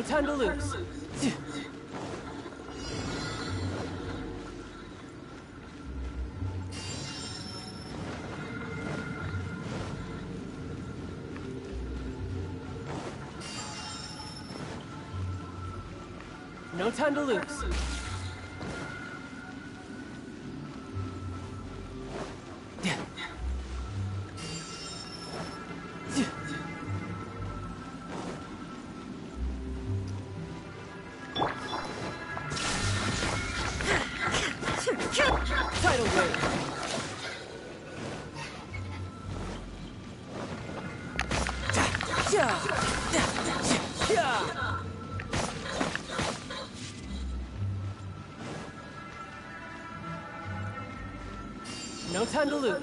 No time to lose. No time to lose. No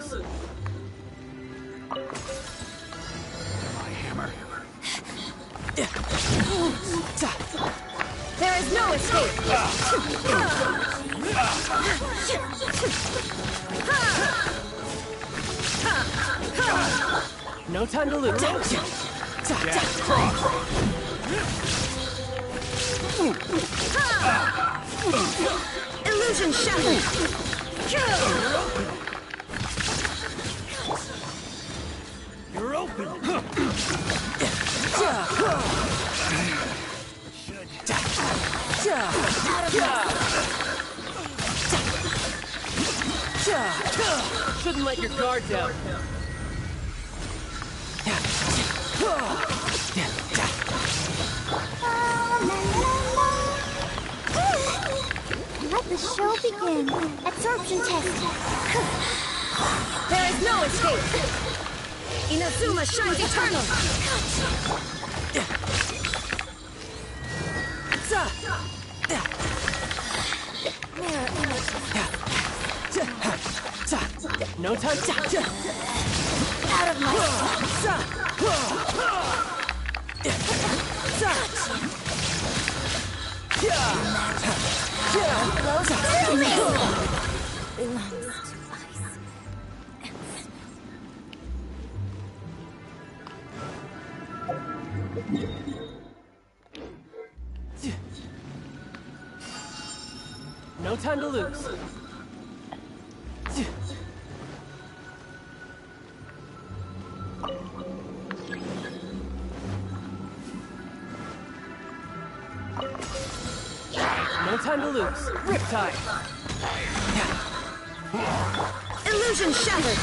No time to lose. No time to lose. Riptide. Illusion shattered.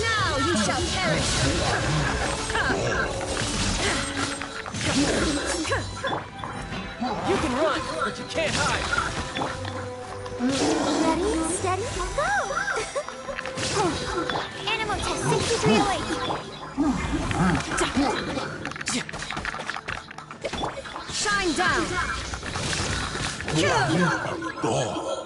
Now you shall perish. You can run, but you can't hide. Ready, steady, go! Animal test 6308. Shine down. Brace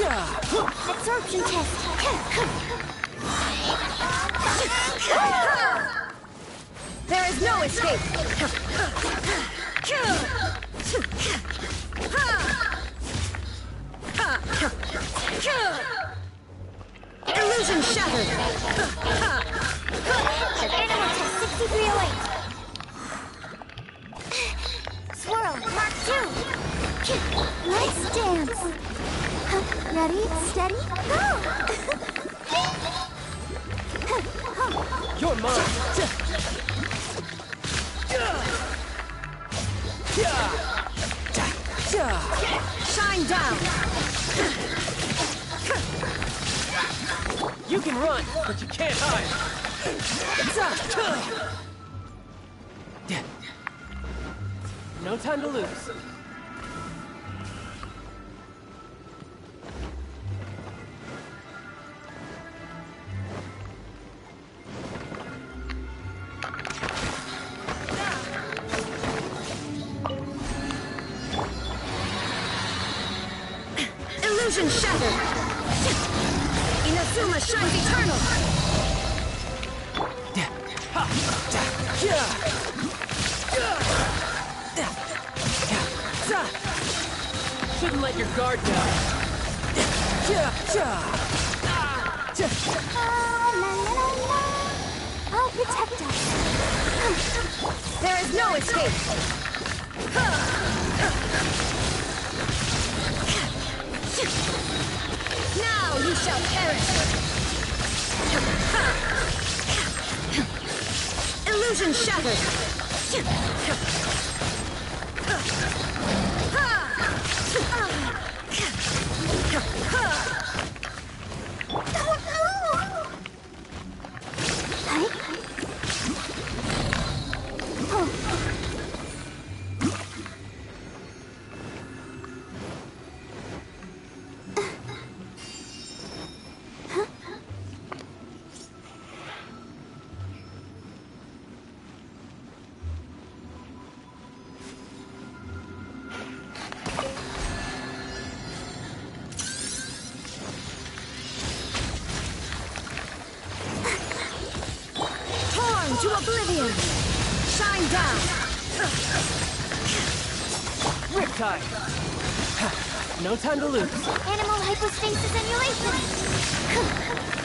Absorption test. There is no escape! Illusion shattered! Animal test 6308! Ready, steady, go! You're mine! Shine down! You can run, but you can't hide! No time to lose. time. no time to lose. Animal hypostasis emulation.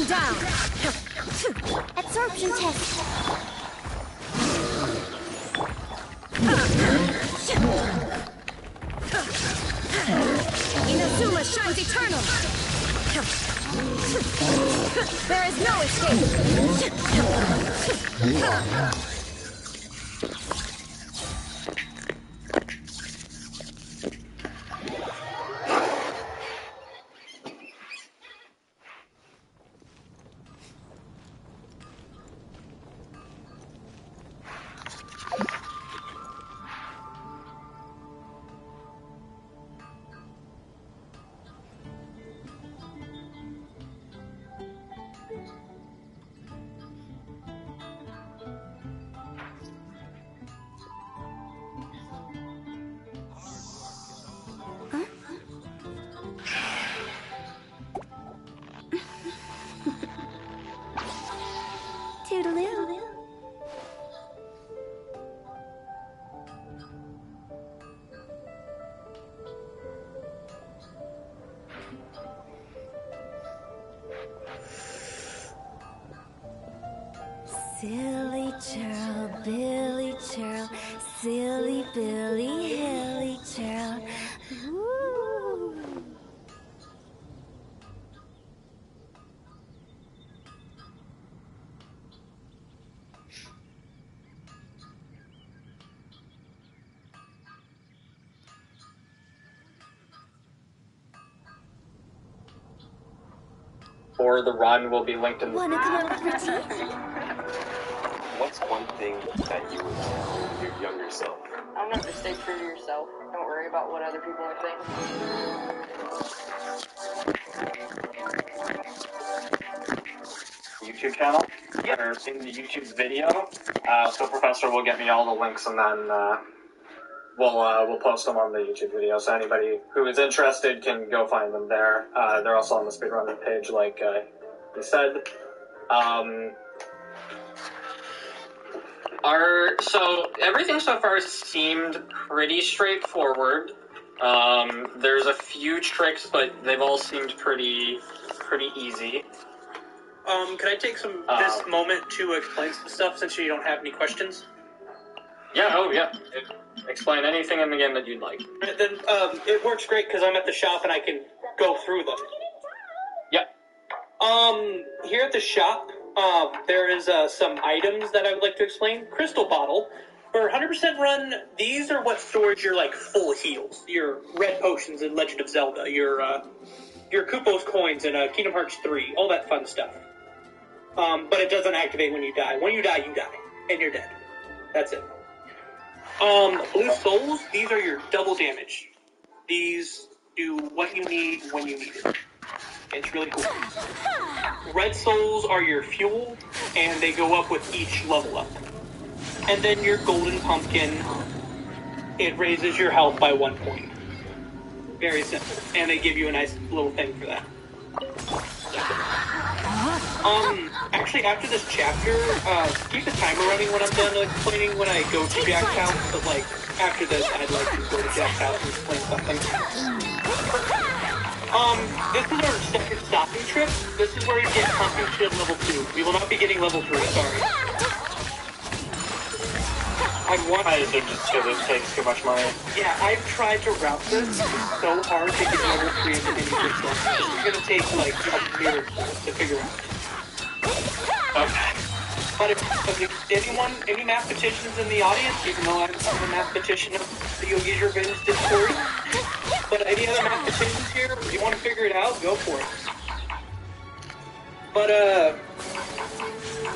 Shine down! Absorption test. Inazuma shines eternal! There is no escape! Or the run will be linked in the Wanna come up with your tea? What's one thing that you would tell your younger self? I'm gonna just stay true to yourself. Don't worry about what other people are thinking. YouTube channel or in the YouTube video. Uh, so Professor will get me all the links and then uh, we'll uh, we'll post them on the YouTube video. So anybody who is interested can go find them there. Uh, they're also on the speedrunner page, like uh, said. Um, our so everything so far seemed pretty straightforward. Um, there's a few tricks, but they've all seemed pretty pretty easy. Um, can I take some Uh, this moment to explain some stuff since you don't have any questions? Yeah, oh yeah. Explain anything in the game that you'd like. Then um, it works great because I'm at the shop and I can go through them. Yep. Um, here at the shop, um, there is uh, some items that I would like to explain. Crystal bottle. For 100% run, these are what stores your like full heals, your red potions in Legend of Zelda, your uh, your Kupo's coins in uh, Kingdom Hearts 3, all that fun stuff. Um, but it doesn't activate when you die. When you die, you die, and you're dead. That's it. Um, blue souls. These are your double damage. These do what you need when you need it. It's really cool. Red souls are your fuel, and they go up with each level up. And then your golden pumpkin, it raises your health by one point. Very simple. And they give you a nice little thing for that. Um, actually, after this chapter, uh, keep the timer running when I'm done explaining when I go to Jack's house, but like, after this, I'd like to go to Jack's house and explain something. Um, this is our second stopping trip. This is where you get pumpkin shield level 2. We will not be getting level 3, sorry. I want I assume just because it takes too much money. yeah, I've tried to route this so hard to get level 3 into any system. It's gonna take like a miracle to figure out. Okay. But if, if anyone, any mathematicians in the audience, even though I'm a mathematician of the Oogie's Revenge Discord, but any other mathematicians here, if you want to figure it out, go for it. But, uh,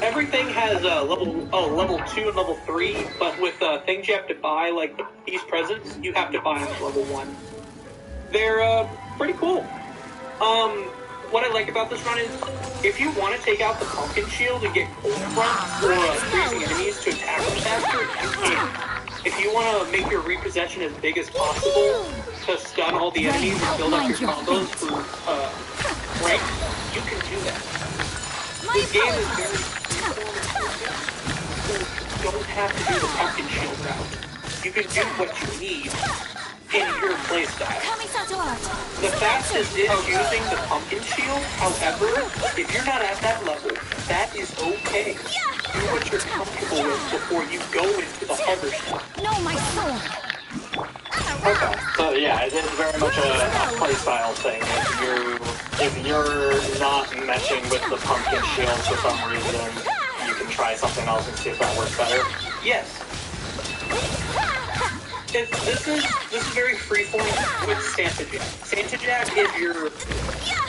everything has a level oh level two and level three, but with uh, things you have to buy like these presents, you have to buy them at level one. They're uh, pretty cool. Um, what I like about this run is if you want to take out the pumpkin shield and get cold front or uh, freezing enemies to attack faster, you can. If you want to make your repossession as big as possible to stun all the enemies and build up your combos for uh, rank, you can do that. This game is very you don't have to do the pumpkin shield route. You can do what you need in your playstyle. The fastest is using the pumpkin shield. However, if you're not at that level, that is okay. Do what you're comfortable with before you go into the harder stuff. No, my sword. Okay. So yeah, it is very much a, a playstyle thing. If you if you're not meshing with the pumpkin shield for some reason, you can try something else and see if that works better. Yes. It's, this is this is very freeform with Santa Jack. Santa Jack is your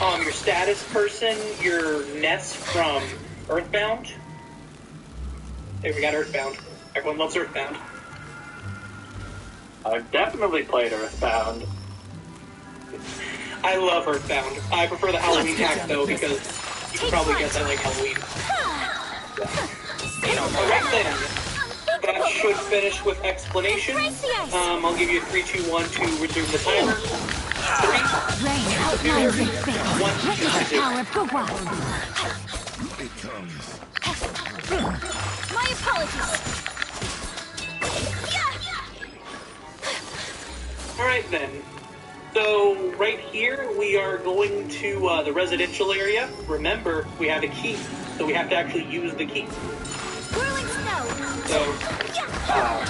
um your status person, your Ness from Earthbound. Hey, we got Earthbound. Everyone loves Earthbound. I've definitely played Earthbound. I love Earthbound. I prefer the Halloween hack though because you can probably guess I like Halloween. You know Alright then. Should finish with explanation. Um, I'll give you a three, two, one to resume the timer. Three, Rain outlines in fate. one, Witness the two, power of Gugwa. My apologies. Alright then. So right here we are going to uh, the residential area. Remember, we have a key, so we have to actually use the key. Whirling snow. So Uh,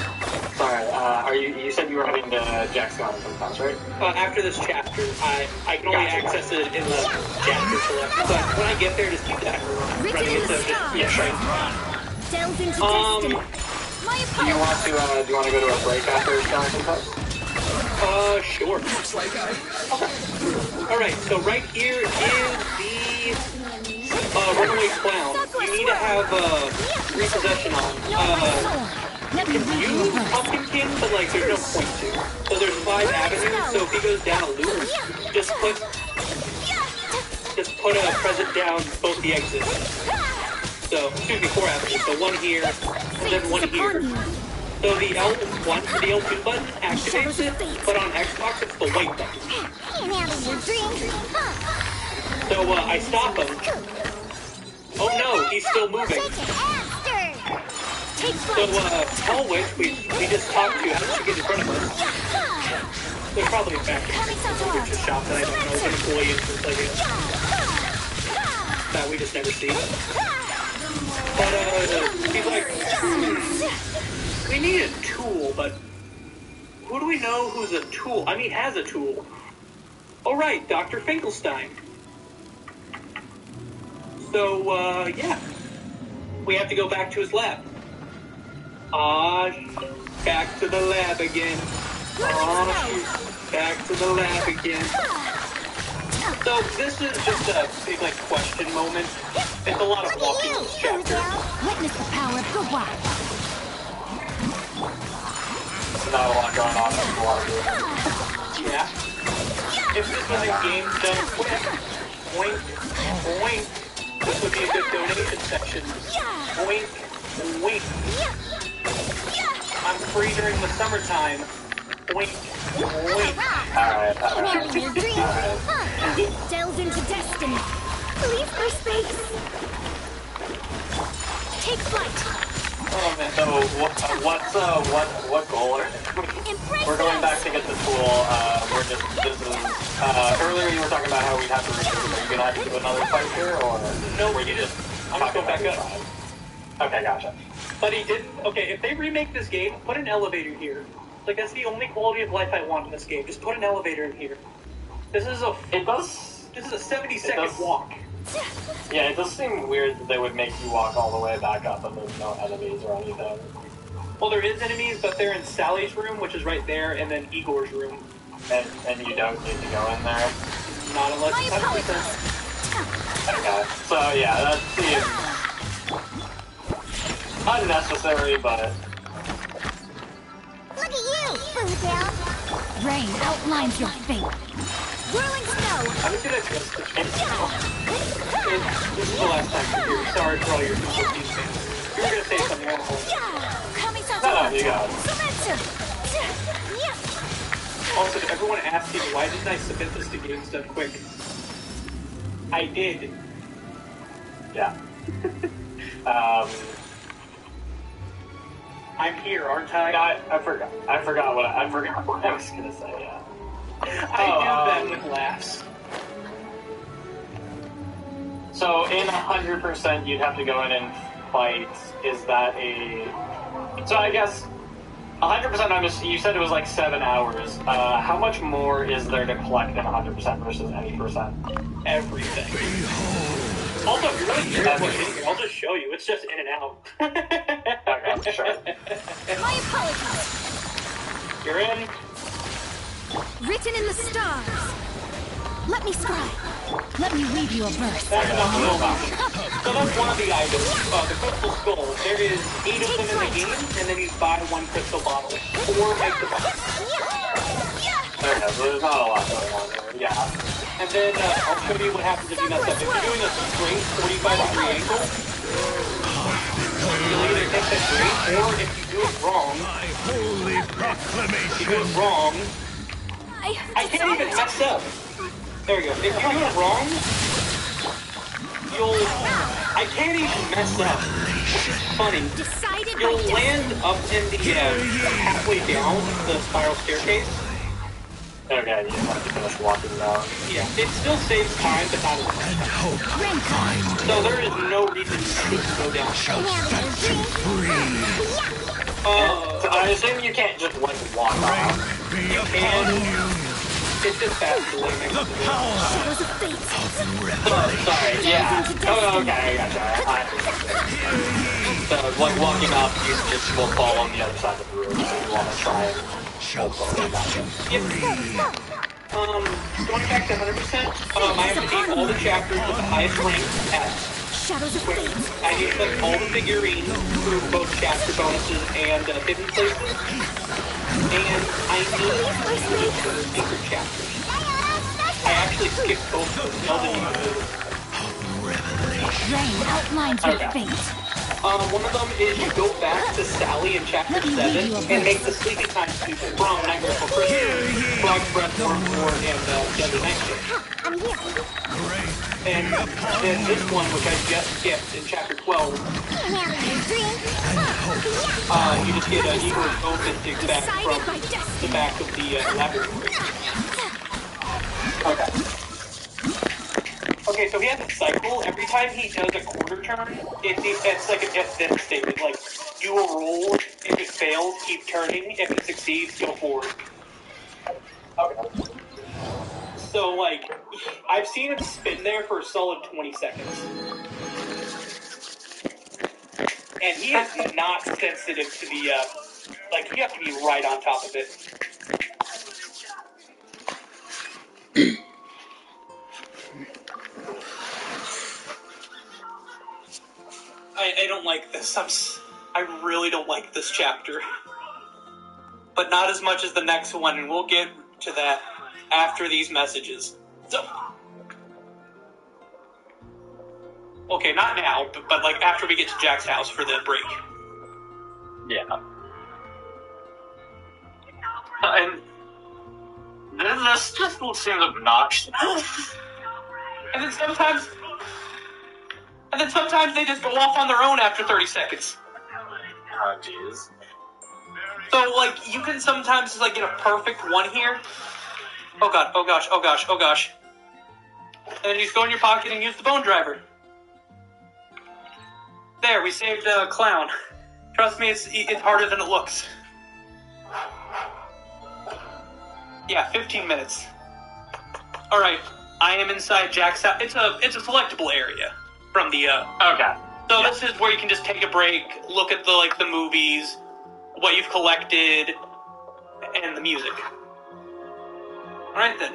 sorry, uh, are you? You said you were heading to Jack's Jonathan's house, right? uh, after this chapter, I, I can only Gotcha. access it in the chapter select. But when I get there, just keep that Written running in into the just yeah, right. Delves into Um. My Do you want to? Uh, do you want to go to a break after Jonathan's house? Uh, sure. All right, so right here is the uh, runaway clown. You need to have uh, repossession on. Uh, sword. Let use. Pumpkinkin, but like there's no point to. So there's five avenues. So if he goes down a loop, just put just put a present down both the exits. So excuse me, four avenues. So one here, and then one here. So the L1, the L2 button activates it, but on Xbox it's the white button. So uh, I stop him. Oh no, he's still moving. Take it after. Take So uh, Hellwitch, we we just talked to how did she get in front of us. They're probably back in the shop that I don't know, an employee since like that we just never see. But uh, he's like, hmm, we need a tool, but who do we know who's a tool? I mean, has a tool. Oh right, Dr. Finkelstein. So uh, yeah, we have to go back to his lab. Ah, back to the lab again. Ah, back to the lab again. So this is just a big like question moment. It's a lot of walking in this chapter. Witness the power of Gugwa. There's not a lot going on. There's a lot of doing. Yeah. If this was a game done quick, wink, wink, this would be a good donation section. Yeah. Wink, wink. Yeah. Yeah. I'm free during the summertime. Wink, wink. Alright, alright. handle your drink. Huh. Delves into destiny. Leave my space. Take flight. Oh man. So what, what's uh what what goal are Embrace we're going back to get the tool. Uh, we're just this is uh earlier you were talking about how we'd have to revisit. Are you gonna have to do another fight here or No, were you just, I'm just going back up. your Okay, gotcha. But he didn't. Okay, if they remake this game, put an elevator here. Like that's the only quality of life I want in this game. Just put an elevator in here. This is a It does. this is a 70 It second does- walk. Yeah, it does seem weird that they would make you walk all the way back up and there's no enemies or anything. Well, there is enemies, but they're in Sally's room, which is right there, and then Igor's room. And and you don't need to go in there. Not unless My it's 100%. Okay. So yeah, that seems unnecessary, but Look at you, food down. Rain outlines your fate. Whirling snow. I'm just gonna adjust the change. This is the last time you're here. Sorry for all your difficulties, man. You were gonna say something else. Kami no, no, you got. Also, did everyone ask you why didn't I submit this to Games Done Quick? I did. Yeah. um, I'm here, aren't I? I, I forgot. I forgot what I, I forgot what I was gonna say. Yeah. I Oh, do that um, with laughs. So in hundred percent, you'd have to go in and fight. Is that a? So I guess hundred percent. I'm just. You said it was like seven hours. Uh, how much more is there to collect in hundred percent versus any percent? Everything. Also, if you're really curious about anything, I'll just show you. It's just in and out. Okay, sure. My apologies. You're in. Written in the stars. Let me scribe. Let me read you a verse. That's enough to know about it. So that's one of the items. Uh, the crystal skull. There is eight of them in the game, and then you buy one crystal bottle. Or make the box. Okay, so there's not a lot going on there. Yeah. And then uh, I'll show you what happens if you mess up. If you're doing a straight 45 degree angle, you'll either take that straight, or if you do it wrong, My holy if you do proclamation. it wrong, I, I can't even mess up. There we go. If you do it wrong, you'll. I can't even mess up. Which is funny. decided by You'll land up in the uh, halfway down the spiral staircase. Okay, you just have to finish walking down. Yeah, it still saves time, but not as much. And hope find So there is no reason to go down. shall set you free. Uh, So I assume you can't just like walk off. Be upon And- you it's just faster way next the to it. power Shadows of fate. of Oh, revelation. sorry. Yeah. Oh, okay, I gotcha. I, so, like walking up, you just will fall on the other side of the room. So you want to try and. Shall set you free. Um, going back to 100%, um, I have to beat all the chapters with the highest rank at Shadows of fate. I need to collect all the figurines through both chapter bonuses and uh, hidden places. And I need secret chapters. I actually skipped both of the Zelda uses. Revelation. Rain outlines your fate. Um, one of them is you go back to Sally in chapter Let me read 7 and make the sleeping time suit from Nightmare Before Christmas, Frog's Breath, Worm War, and uh, Deadly Nightmare. I'm here. Grace And then this one, which I just skipped in chapter 12, Having a drink. uh, you just get an Igor's open dig back from the back of the uh, laboratory. Okay. Okay, so he has a cycle. Every time he does a quarter turn, it's, it's like an if-then statement. Like, do a roll. If it fails, keep turning. If it succeeds, go forward. Okay. So, like, I've seen him spin there for a solid 20 seconds. And he is not sensitive to the, uh, like, you have to be right on top of it. I, I don't like this. I'm, s- I really don't like this chapter. But not as much as the next one, and we'll get to that after these messages. So. Okay, not now, but, but like after we get to Jack's house for the break. Yeah. And this just seems obnoxious. And then sometimes. And then sometimes they just go off on their own after 30 seconds. Oh, jeez. So, like, you can sometimes, just, like, get a perfect one here. Oh god, oh gosh, oh gosh, oh gosh. And then you just go in your pocket and use the bone driver. There, we saved a clown. Trust me, it's, it's harder than it looks. Yeah, 15 minutes. Alright, I am inside Jack's house. It's a, it's a selectable area from the, uh, Okay. so this is where you can just take a break, look at the like the movies, what you've collected, and the music. All right then.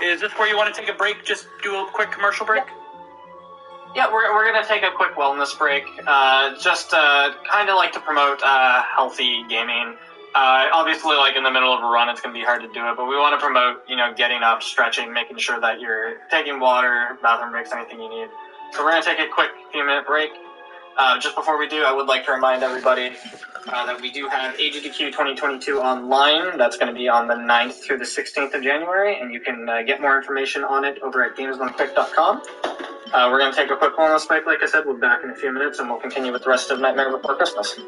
Is this where you want to take a break? Just do a quick commercial break. Yeah, we're, we're gonna take a quick wellness break. Uh, just uh, kind of like to promote uh, healthy gaming. Uh, obviously, like in the middle of a run, it's gonna be hard to do it, but we want to promote, you know, getting up, stretching, making sure that you're taking water, bathroom breaks, anything you need. So we're gonna take a quick few minute break. Uh, just before we do, I would like to remind everybody uh, that we do have AGDQ 2022 online. That's going to be on the 9th through the 16th of January, and you can uh, get more information on it over at gamesdonequick.com. Uh, we're going to take a quick wellness break, like I said. We'll be back in a few minutes, and we'll continue with the rest of Nightmare Before Christmas.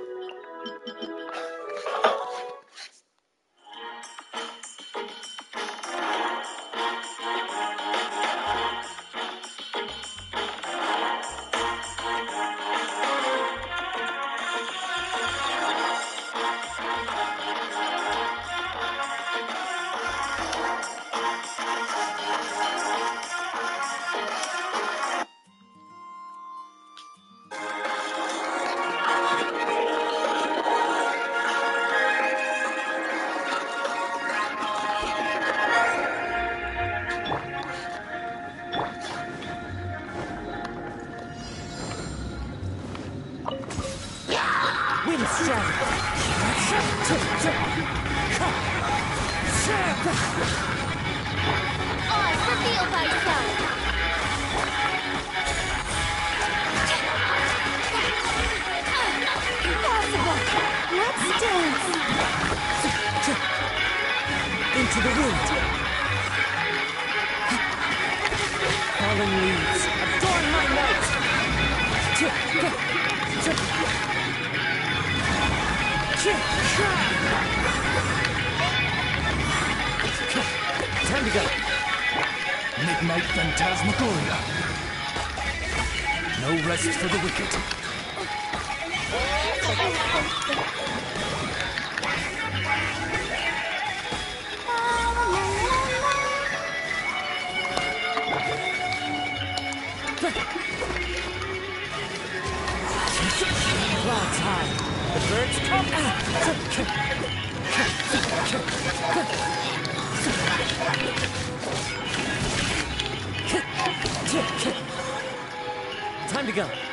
Time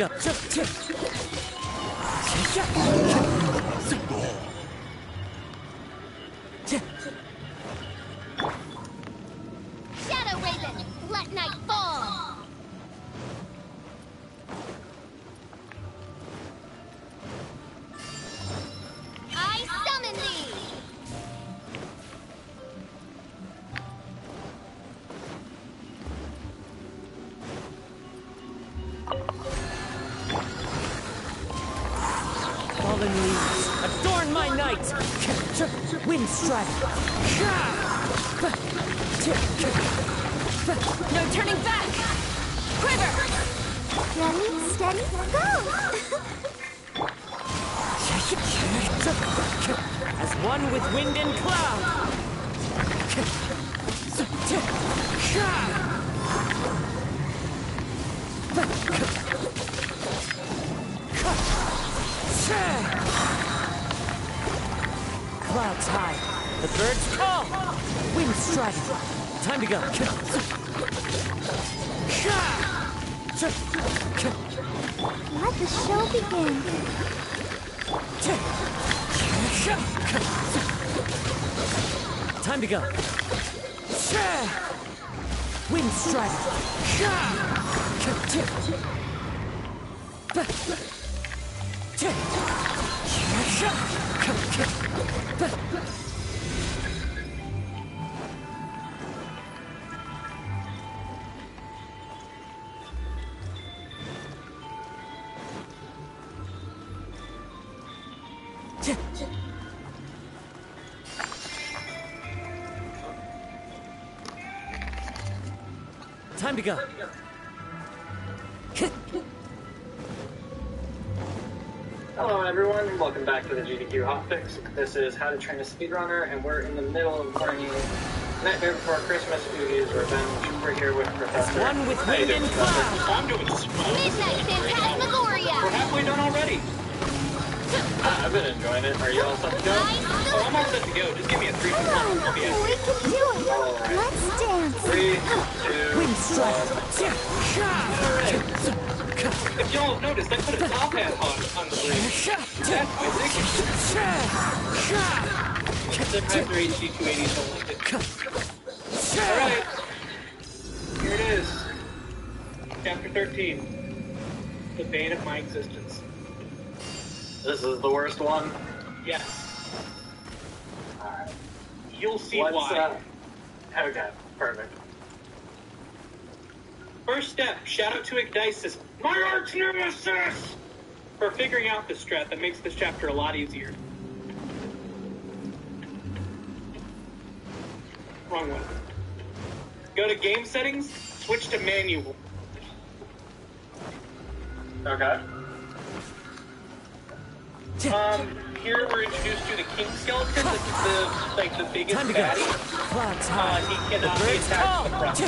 Time Wind strike. No turning back! Quiver! Ready, steady, go. As one with wind and cloud. Time welcome back to the GDQ Hotfix. This is How to Train a Speedrunner, and we're in the middle of playing Nightmare Before Christmas Oogie's Revenge. We're here with Professor. One with wind doing, and Professor? cloud. I'm doing this. Midnight Phantasmagoria! We're halfway done already. Uh, I've been enjoying it. Are you all set to go? Oh, I'm all set to go. Just give me a three. Come on, I'll be we can do it! Let's dance! Three, two, Wind Strider. If y'all have noticed, I put a top hat on on the bridge. That's my signature. Except after HD 280s don't like it. Alright. Here it is. Chapter 13. The bane of my existence. This is the worst one. Yes. Alright. You'll see What's why. uh, Okay, perfect. First step, shout out to Ignisis, my arch nemesis, for figuring out this strat that makes this chapter a lot easier. Wrong one. Go to game settings, switch to manual. Okay. Um, here we're introduced to the king skeleton. This is the like the biggest Time to go. baddie. Uh, he cannot be attacked from the call. front.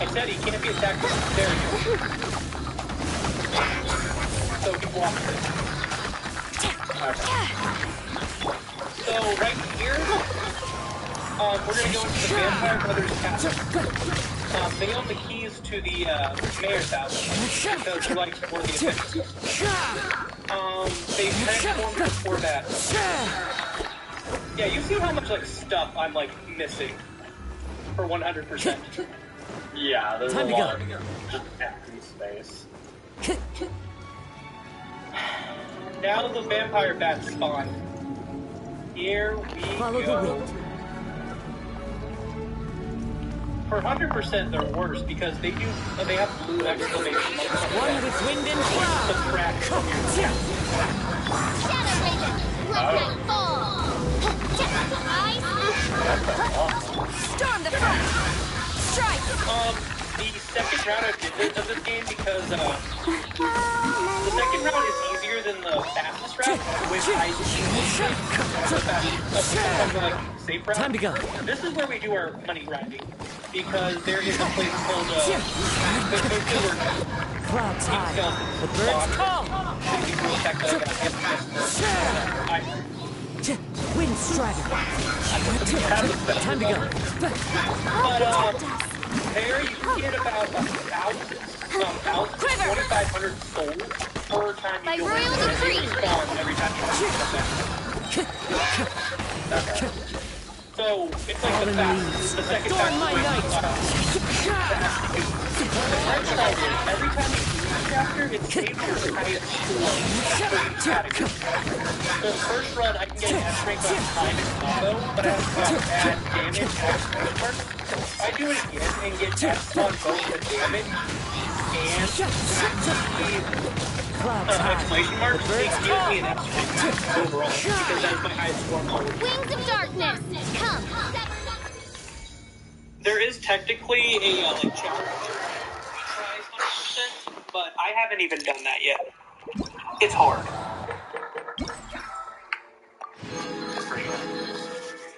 I said he can't be attacked from there. you go. So he walks it. So right here, um, we're gonna go into the Vampire Brothers castle. Um, they own the keys to the uh, mayor's house because they're like one the officials. Um, they transformed before that. Yeah, you see how much like stuff I'm like missing for 100%. Yeah, there's Time a to lot go. of just empty space. Now the vampire bats spawn. Here we Follow the go. wind. For 100%, they're worse because they do they have blue exclamation. One with wind and cloud. Round of of this game because uh, the second round is easier than the fastest round with high speed. Fast- uh, safe round. Time to go. This is where we do our money grinding because there is a place called uh, the, the, the, the, Clouds high. The birds call. Wind Strider. Time to go. But um, there you can get about a thousand, um, thousand, twenty-five hundred souls per time you By go royal in, and they decree. respawn every time you come back. So it's like the fast, the second Adorn my fastest every time you do this chapter, it saves your highest score for each category. So the first run, I can get an on time and combo, but I have to add damage. If I do it again and get S on both the damage and the exclamation mark, it gives me an rank overall because that's my highest score. Wings of Darkness! Come! There is technically a uh, like challenge tries 100%, but I haven't even done that yet. It's hard.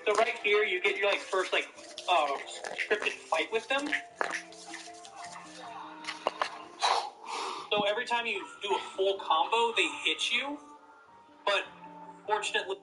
So right here, you get your like first like uh, scripted fight with them. So every time you do a full combo, they hit you, but fortunately.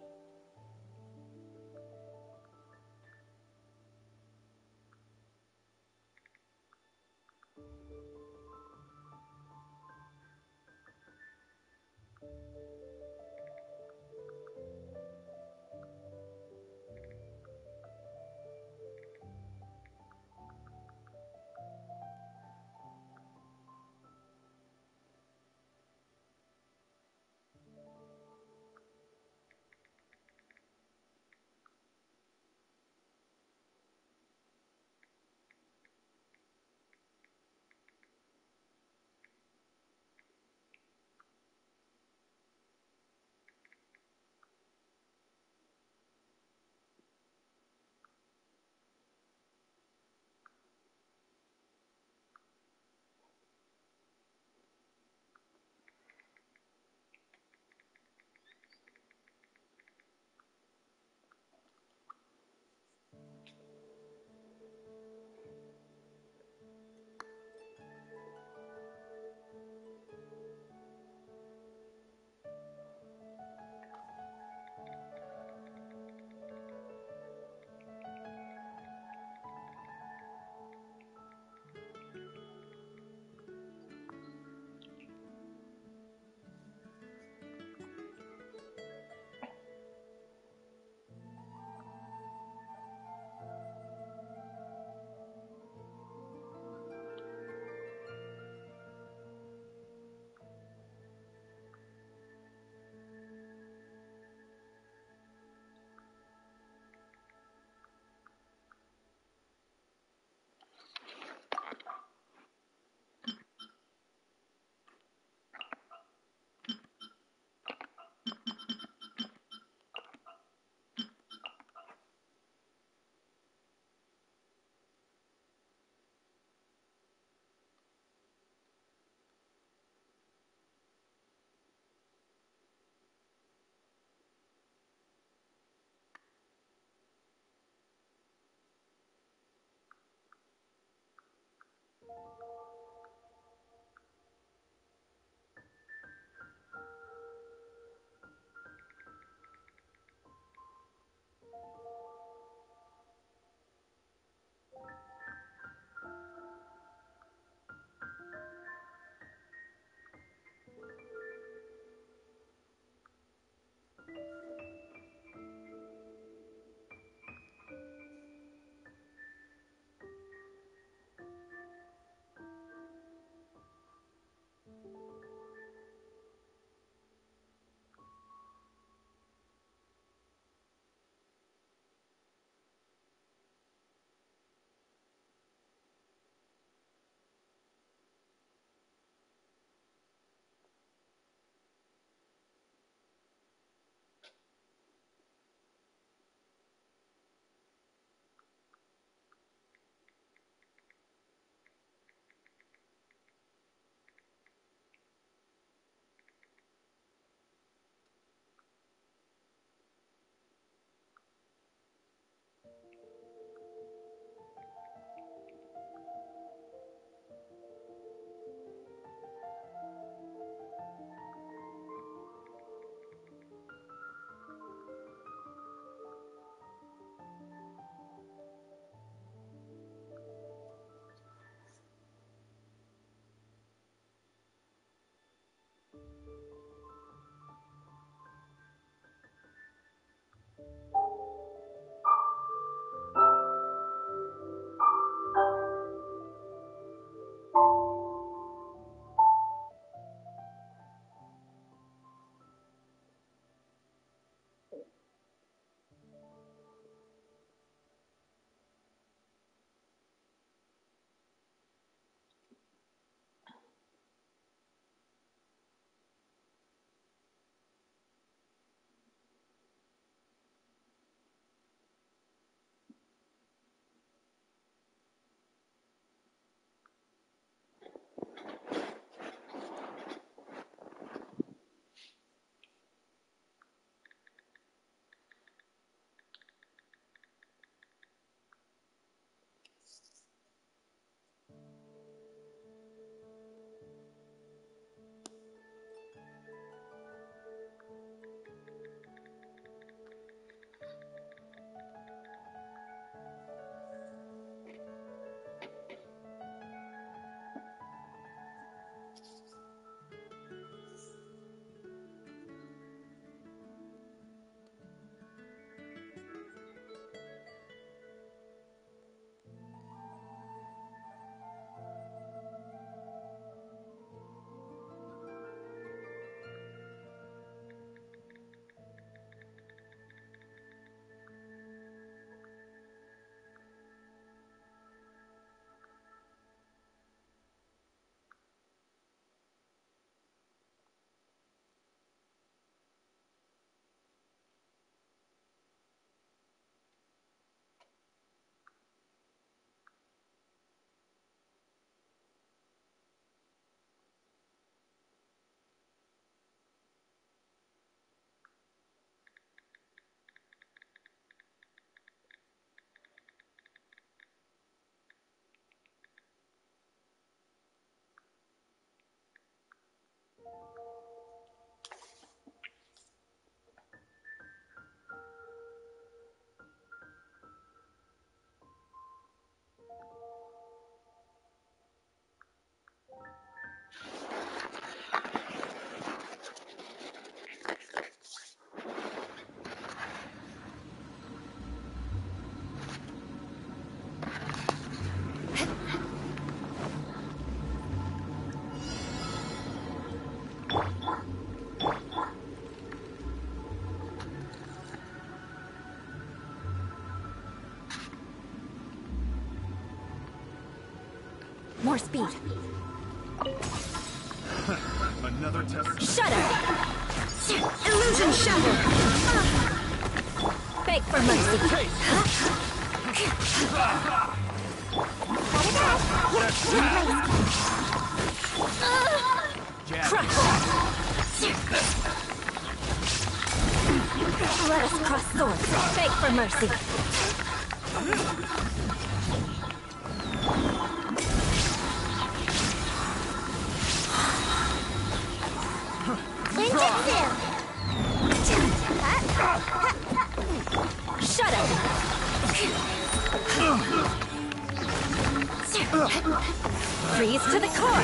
More speed. Another test. Shudder! Illusion shatter! Beg for mercy. Crush! Let us cross swords. Beg for mercy. Freeze to the core!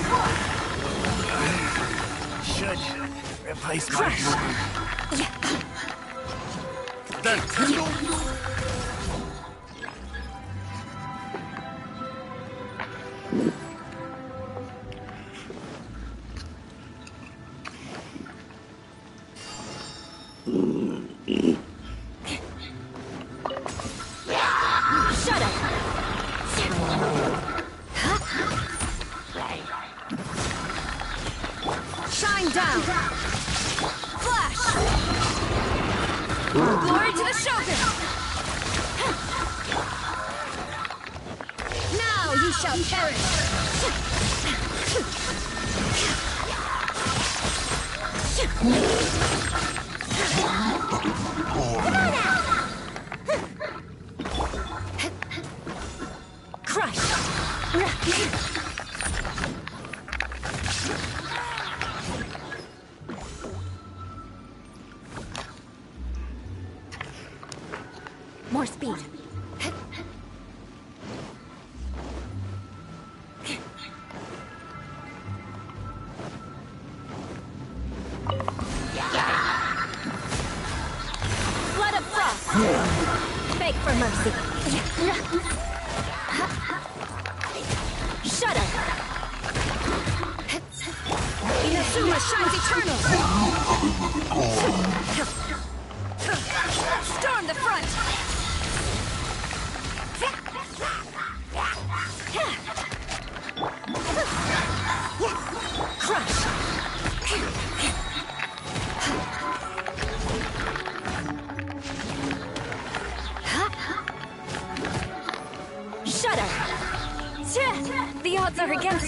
Should replace my Crush! That tingle.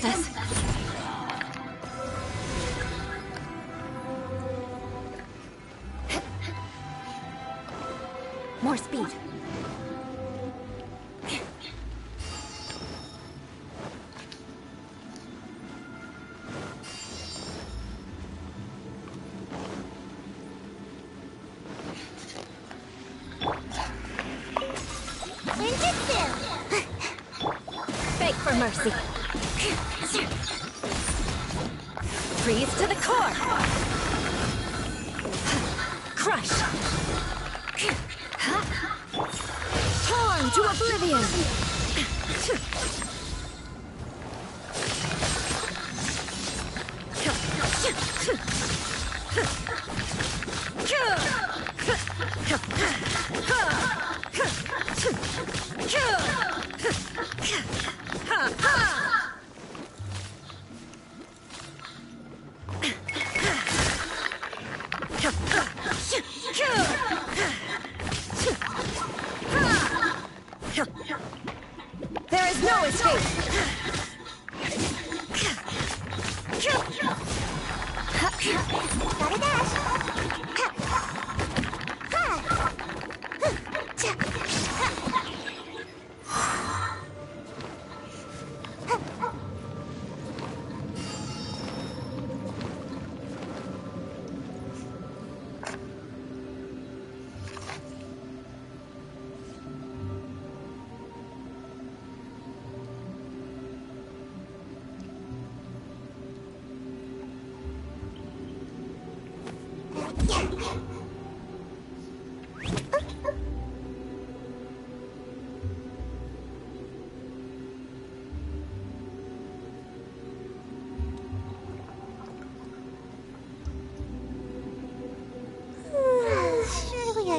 cosas.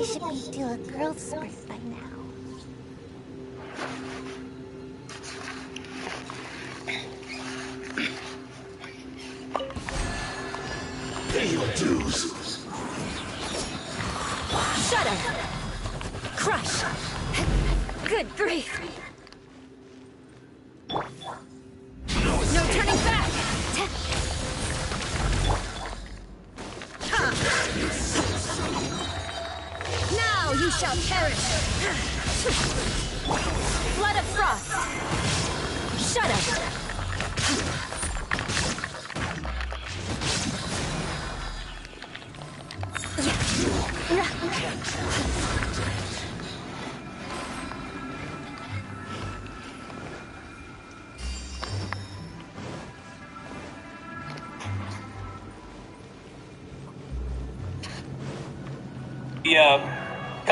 I should be due a growth spurt you shall perish! Blood of frost! Shudder!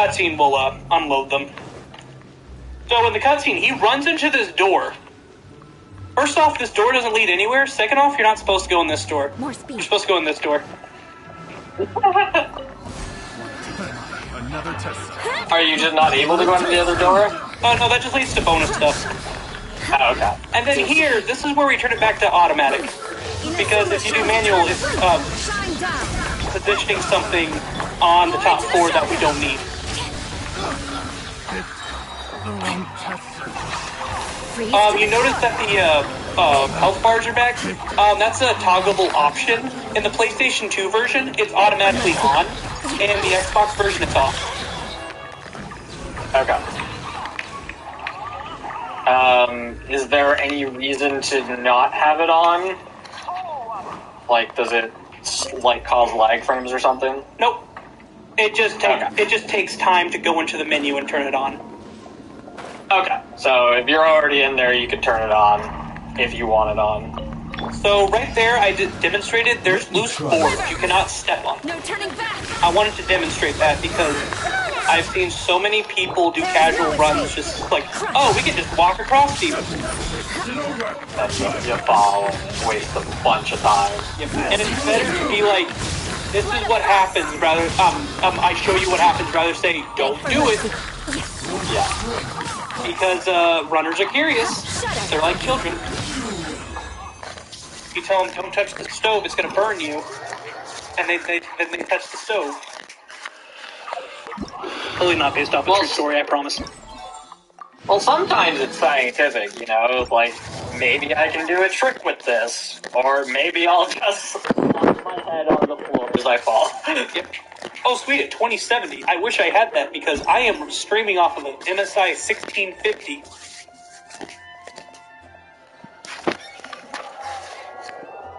Cutscene will uh, unload them. So in the cutscene, he runs into this door. First off, this door doesn't lead anywhere. Second off, you're not supposed to go in this door. More speed. You're supposed to go in this door. Another test. Are you just not able to go into the other door? Oh no, that just leads to bonus stuff. Oh, okay. And then here, this is where we turn it back to automatic. Because if you do manual, it's um, positioning something on the top floor that we don't need. Um, you the notice that the uh, uh, health bars are back. Um, that's a toggleable option. In the PlayStation 2 version, it's automatically on, and the Xbox version, it's off. Okay. Um, is there any reason to not have it on? Like, does it like cause lag frames or something? Nope. It just take, Okay. it just takes time to go into the menu and turn it on. Okay. So if you're already in there, you can turn it on if you want it on. So right there, I demonstrated. There's loose boards you cannot step on. No turning back! I wanted to demonstrate that because I've seen so many people do casual runs, just like, oh, we can just walk across these. Then you, you fall and waste a bunch of time. And it's better to be like, this is what happens, rather, um, um, I show you what happens, rather say, don't do it, Yeah. Because, uh, runners are curious. They're like children. You tell them, don't touch the stove, it's gonna burn you, and they, they, then they touch the stove. Totally not based off a Well, true story, I promise. Well, sometimes it's scientific, you know, like maybe I can do a trick with this, or maybe I'll just slap my head on the floor as I fall. Yep. Oh, sweet, at 2070. I wish I had that because I am streaming off of an MSI 1650.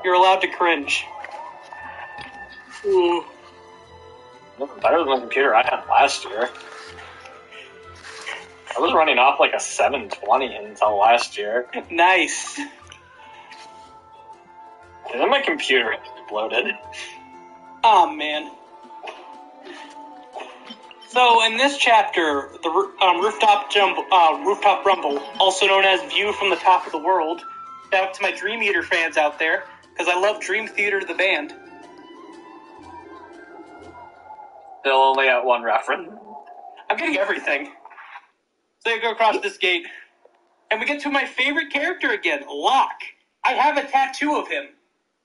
You're allowed to cringe. Ooh. Better than the computer I had last year. I was running off like a 720 until last year. Nice. And then my computer exploded. Oh man. So in this chapter, the um, rooftop jump, uh, rooftop rumble, also known as View from the Top of the World. Shout out to my Dream Theater fans out there, because I love Dream Theater the band. Still only at one reference. I'm getting everything. So you go across this gate, and we get to my favorite character again, Lock. I have a tattoo of him.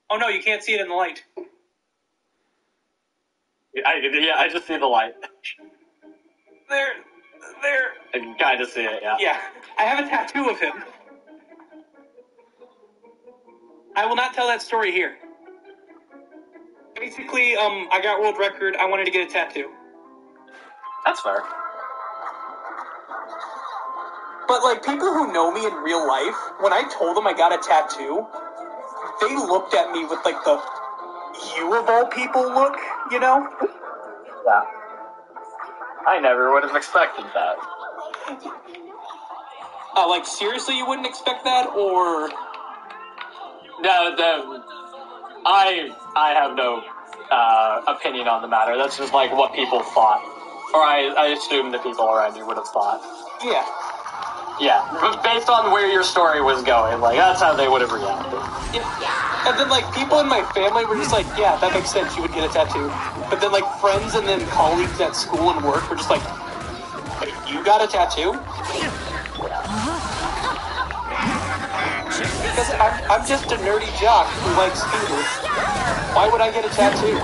Oh no, you can't see it in the light. I, yeah, I just see the light. There, there. I can kind of see it, yeah. Yeah, I have a tattoo of him. I will not tell that story here. Basically, um, I got world record. I wanted to get a tattoo. That's fair. But like people who know me in real life, when I told them I got a tattoo, they looked at me with like the you of all people look, you know? Yeah. I never would have expected that. Uh, like seriously, you wouldn't expect that, or No, the I I have no uh, opinion on the matter. That's just like what people thought, or I I assume the people around me would have thought. yeah, Yeah, but based on where your story was going, like that's how they would have reacted. yeah. And then like people in my family were just like, yeah, that makes sense. You would get a tattoo. But then like friends and then colleagues at school and work were just like, Wait, you got a tattoo? Because I'm, I'm just a nerdy jock who likes scooters. Why would I get a tattoo?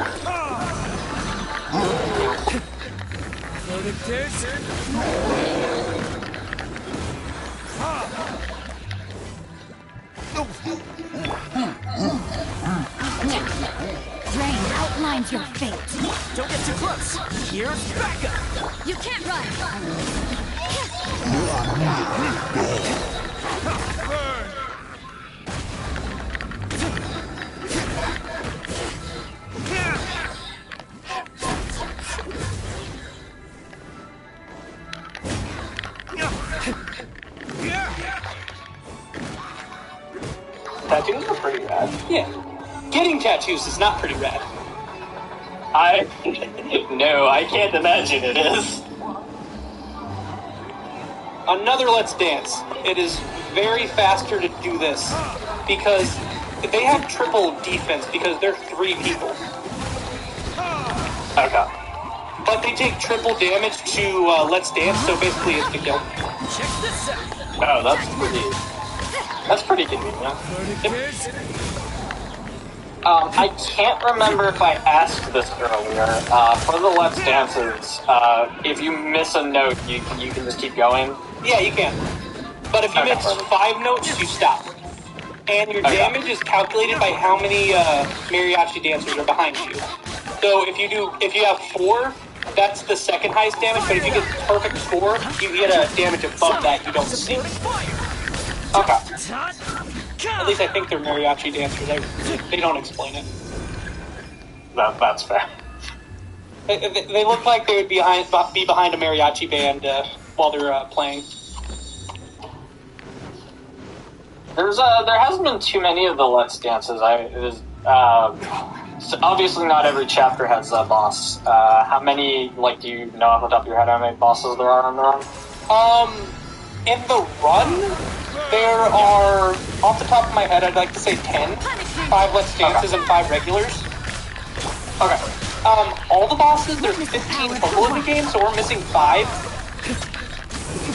Rain outlines your fate. Don't get too close. Here's backup. You can't run. Tattoos are pretty rad. Yeah. Getting tattoos is not pretty rad. I no, I can't imagine it is. Another Let's Dance. It is very faster to do this because they have triple defense because they're three people. Okay. But they take triple damage to uh, Let's Dance, so basically it's the kill. Check this out. Oh, that's pretty. That's pretty convenient. Um, I can't remember if I asked this earlier. Uh, for the Let's Dances, uh, if you miss a note, you can, you can just keep going. Yeah, you can. But if you Okay. miss five notes, you stop. And your Okay. damage is calculated by how many uh, mariachi dancers are behind you. So if you do, if you have four, that's the second highest damage. But if you get perfect four, you get a damage above that you don't see. Okay. At least I think they're mariachi dancers. I, they don't explain it. That, that's fair. They, they, they look like they would be behind, be behind a mariachi band uh, while they're uh, playing. There's uh, there hasn't been too many of the Let's Dances. I it is, uh, so obviously not every chapter has a boss. Uh, how many like do you know off the top of your head how many bosses there are on the run? Um, in the run, there are, off the top of my head, I'd like to say 10. Five Let's Dances and five regulars. Okay. Um, all the bosses, there's 15 total in the game, so we're missing five.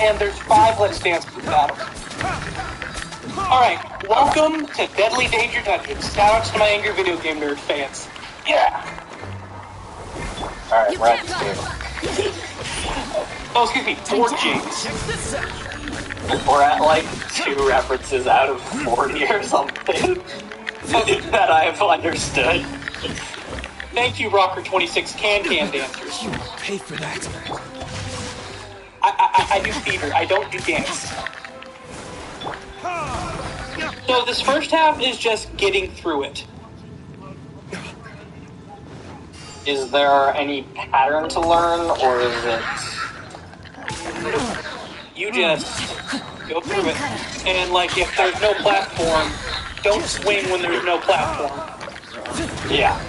And there's five Let's Dance battles. Alright, welcome to Deadly Danger Dungeons. Shoutouts to my Angry Video Game Nerd fans. Yeah! All right, You we're at can't. Oh, excuse me, four James. We're at like two references out of forty or something that I've understood. Thank you, Rocker26 Can Can Dancers. You pay for that. I, I, I do theater. I don't do dance. So this first half is just getting through it. Is there any pattern to learn, or is it? You just go through it, and like if there's no platform, don't swing when there's no platform. Yeah.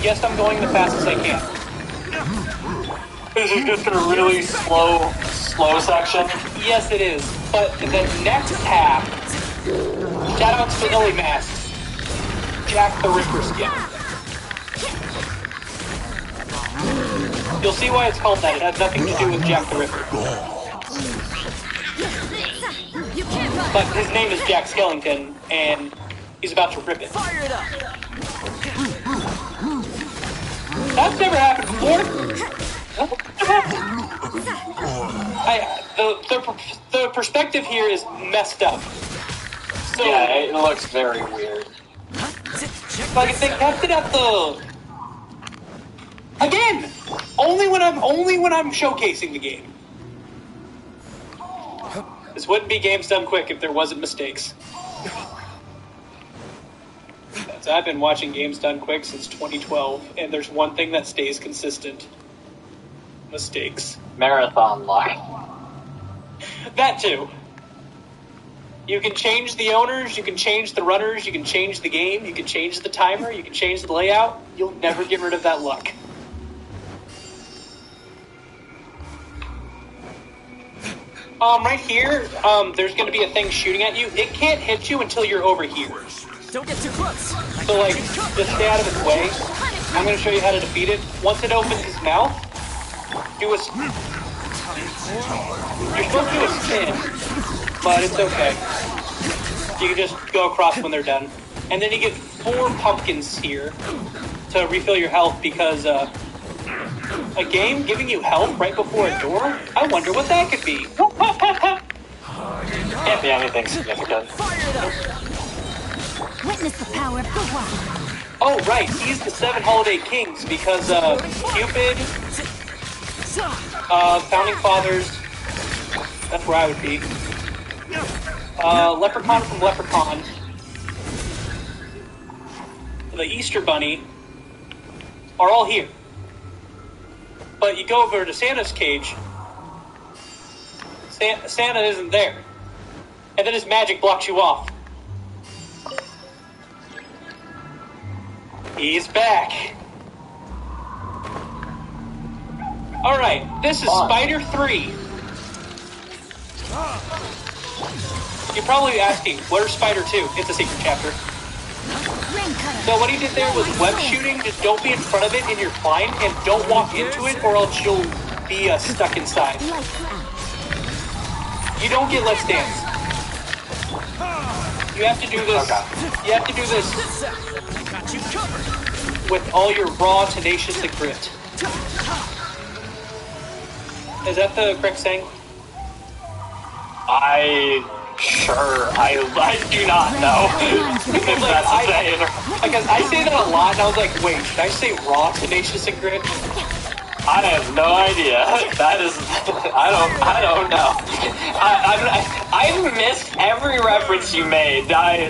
Yes, I'm going the fastest I can. Is it just a really slow, slow section? Yes, it is. But the next half, shout out to the Illy Mask, Jack the Ripper skin. You'll see why it's called that. It has nothing to do with Jack the Ripper. You can't run. But his name is Jack Skellington, and he's about to rip it. Fire it up. That's never happened before. I, the, the, the perspective here is messed up. So, Yeah, it looks very weird. like if they kept it at the again, only when I'm only when I'm showcasing the game. This wouldn't be games done quick if there wasn't mistakes. So I've been watching games done quick since 2012, and there's one thing that stays consistent: mistakes. Marathon line. That too. You can change the owners, you can change the runners, you can change the game, you can change the timer, you can change the layout. You'll never get rid of that luck. Um, right here, um, there's going to be a thing shooting at you. It can't hit you until you're over here. Don't get too close. So, like, just stay out of its way. I'm going to show you how to defeat it. Once it opens its mouth, do a You're supposed to do a spin, but it's okay. You can just go across when they're done. And then you get four pumpkins here to refill your health because uh, a game giving you help right before a door? I wonder what that could be. Can't be anything significant. Witness the power of the wild. Oh, right, he's the Seven Holiday Kings because uh, Cupid, uh, Founding Fathers, that's where I would be. Uh, Leprechaun from Leprechaun, the Easter Bunny are all here. But you go over to Santa's cage, San- Santa isn't there. And then his magic blocks you off. He's back. Alright, this is Spider 3. You're probably asking, where's Spider 2? It's a secret chapter. So what he did there was web shooting. Just don't be in front of it and you're fine, and don't walk into it, or else you'll be uh, stuck inside. You don't get Let's Dance. You have to do this. You have to do this Got you covered. with all your raw, tenacious and grit. Is that the correct saying? I sure I I do not know if that's a saying. Because I say that a lot, and I was like, wait, should I say raw, tenacious and grit? I have no idea. That is, I don't, I don't know. I, I, I missed every reference you made. I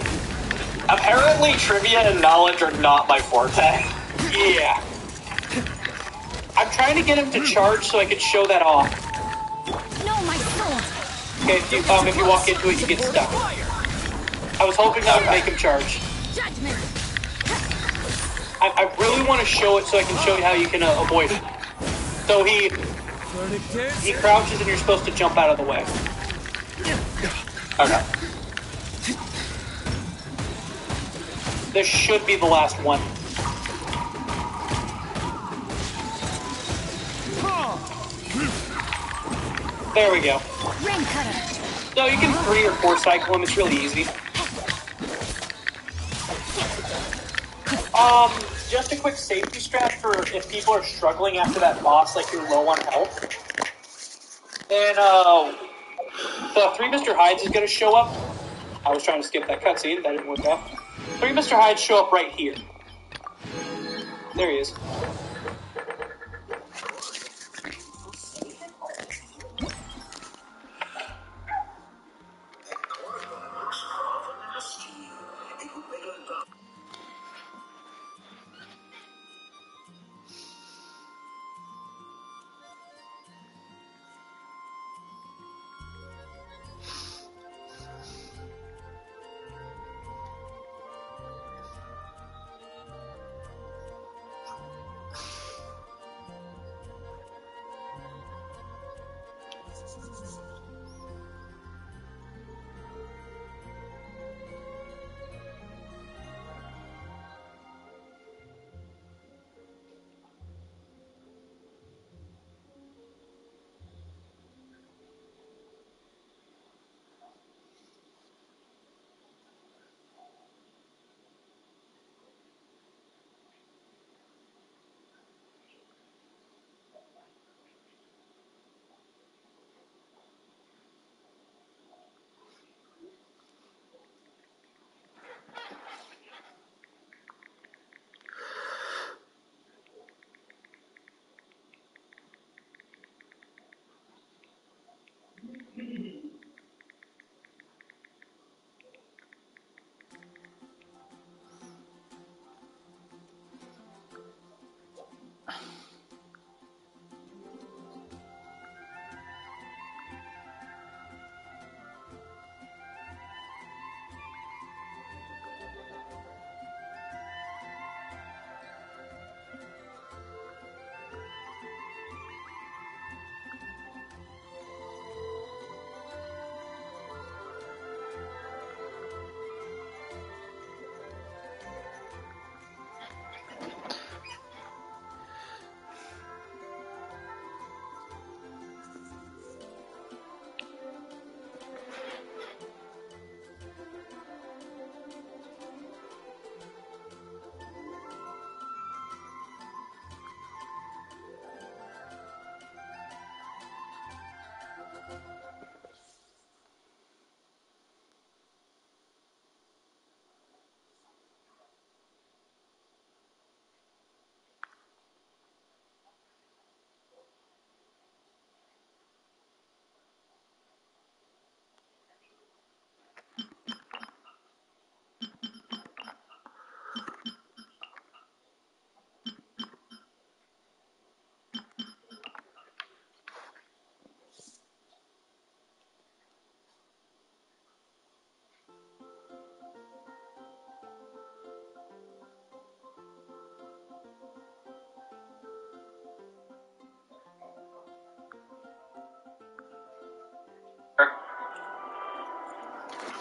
apparently trivia and knowledge are not my forte. Yeah. I'm trying to get him to charge so I can show that off. Okay, if you, um, if you walk into it, you get stuck. I was hoping that would make him charge. I, I really want to show it so I can show you how you can uh, avoid it. So he he crouches and you're supposed to jump out of the way. Okay. This should be the last one. There we go. So you can three or four cycle him. It's really easy. Um, just a quick safety strat for if people are struggling after that boss, like you're low on health. And uh, the three Mr. Hydes is going to show up. I was trying to skip that cutscene. That didn't work out. Three Mr. Hydes show up right here. There he is.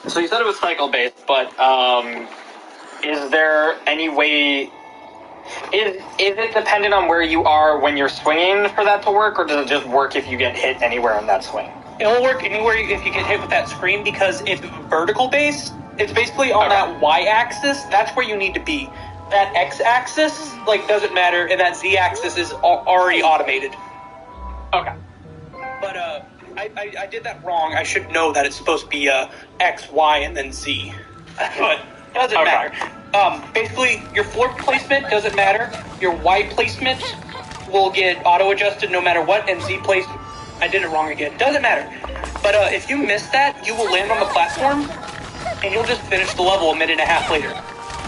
So you said it was cycle based, but um, is there any way? Is is it dependent on where you are when you're swinging for that to work, or does it just work if you get hit anywhere in that swing? It'll work anywhere if you get hit with that screen because it's vertical based. It's basically on Okay. that y-axis. That's where you need to be. That x-axis like doesn't matter, and that z-axis is already automated. I, did that wrong. I should know that it's supposed to be uh, X, Y, and then Z. but doesn't Okay. matter. Um, basically, your floor placement doesn't matter. Your Y placement will get auto adjusted no matter what, and Z place. I did it wrong again. Doesn't matter. But uh, if you miss that, you will land on the platform, and you'll just finish the level a minute and a half later.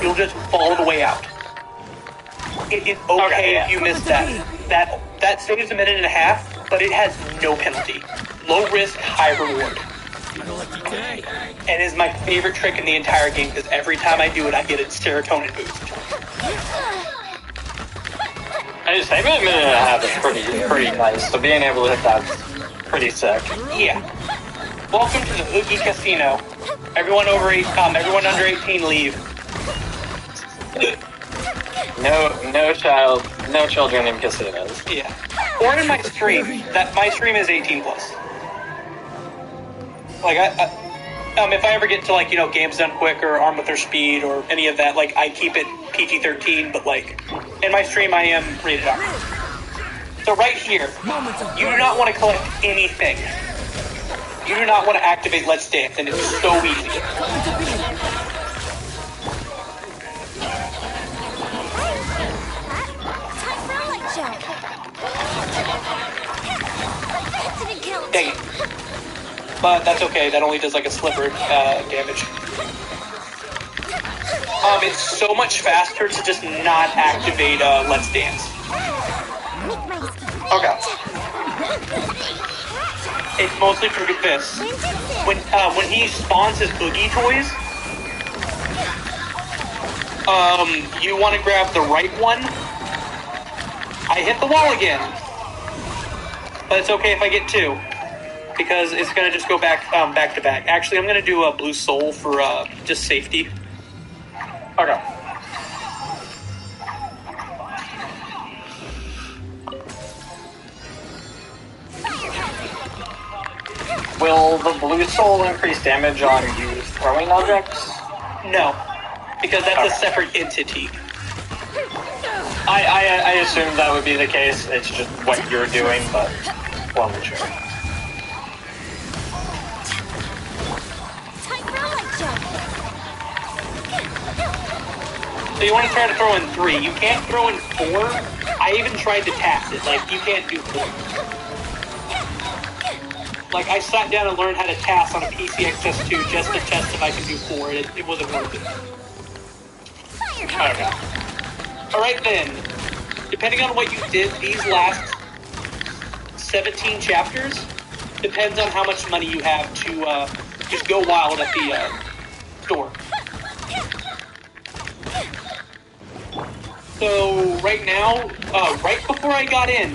You'll just fall the way out. It is okay, Okay, yeah. if you miss that. That that saves a minute and a half, but it has no penalty. Low risk, high reward. And is my favorite trick in the entire game because every time I do it, I get a serotonin boost. I just saving a minute and a half is pretty pretty nice. So being able to hit that's pretty sick. Yeah. Welcome to the Oogie Casino. Everyone over eight, um, everyone under 18, leave. No no child no children in casinos. Yeah. Or in my stream. That my stream is 18 plus. Like I, I um, if I ever get to like you know games done quick or arm with their speed or any of that, like I keep it PG-13. But like in my stream, I am rated R. So right here, you do not want to collect anything. You do not want to activate Let's Dance, and it's so easy. Time for a light show. Didn't count. Dang it. But that's okay. That only does like a sliver uh, damage. Um, it's so much faster to just not activate uh, Let's Dance. Okay. It's mostly for this. When uh, when he spawns his boogie toys, um, you want to grab the right one. I hit the wall again, but it's okay if I get two because it's gonna just go back um, back to back. Actually, I'm gonna do a blue soul for uh, just safety. Okay. Will the blue soul increase damage on you throwing objects? No, because that's a separate entity. I, I I assumed that would be the case. It's just what you're doing, but wasn't sure. So you want to try to throw in three. You can't throw in four. I even tried to task it. Like, you can't do four. Like, I sat down and learned how to task on a PCSX2 just to test if I could do four, and it, it wasn't worth it. Okay. Alright then. Depending on what you did these last 17 chapters, depends on how much money you have to uh, just go wild at the uh, store. So right now, uh, right before I got in,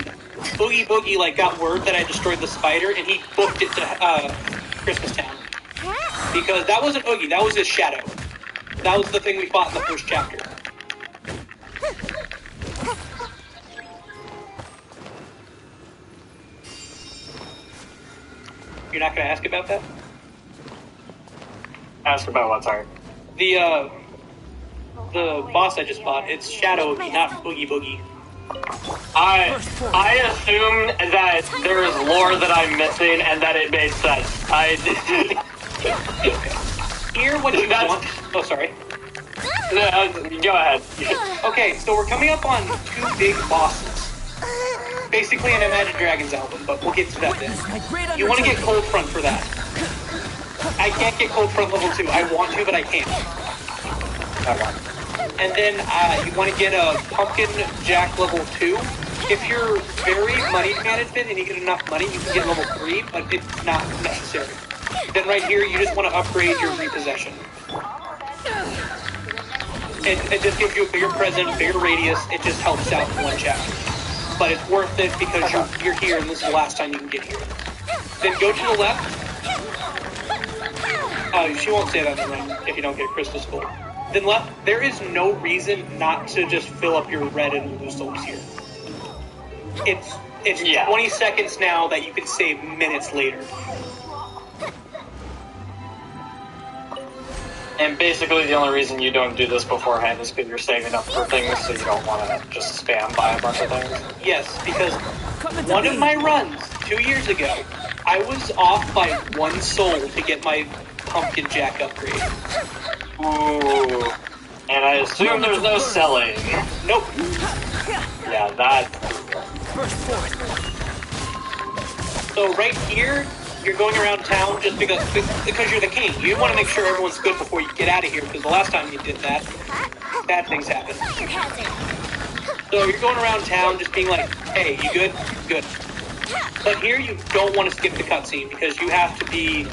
Oogie Boogie like got word that I destroyed the spider, and he booked it to uh, Christmas Town because that wasn't Oogie, that was his shadow. That was the thing we fought in the first chapter. You're not gonna ask about that? Ask about what, sorry. The uh, the boss I just fought, it's Shadow Oogie, not Oogie Boogie. I I assumed that there is lore that I'm missing and that it made sense. I Hear what you That's- want. Oh, sorry. no, go ahead. Okay, so we're coming up on two big bosses. Basically an Imagine Dragons album, but we'll get to that then. You want to get. Cold Front for that. I can't get Cold Front level 2. I want to, but I can't. And then uh, you want to get a Pumpkin Jack level 2. If you're very money management and you get enough money, you can get level 3, but it's not necessary. Then right here, you just want to upgrade your repossession. It, it just gives you a bigger present, bigger radius. It just helps out in one chapter. But it's worth it because you're, you're here and this is the last time you can get here. Then go to the left. Uh, she won't say that in the ring if you don't get Crystal Skull. Then left, there is no reason not to just fill up your red and blue souls here. It's it's Yeah. 20 seconds now that you can save minutes later. And basically, the only reason you don't do this beforehand is because you're saving up for things, so you don't want to just spam buy a bunch of things. Yes, because Come into one of my runs two years ago, I was off by one soul to get my pumpkin jack upgrade. Ooh. And I assume there's no selling. Nope. Yeah, that. So right here, you're going around town just because because you're the king. You want to make sure everyone's good before you get out of here. Because the last time you did that, bad things happened. So you're going around town just being like, "Hey, you good? Good." But here you don't want to skip the cutscene because you have to be,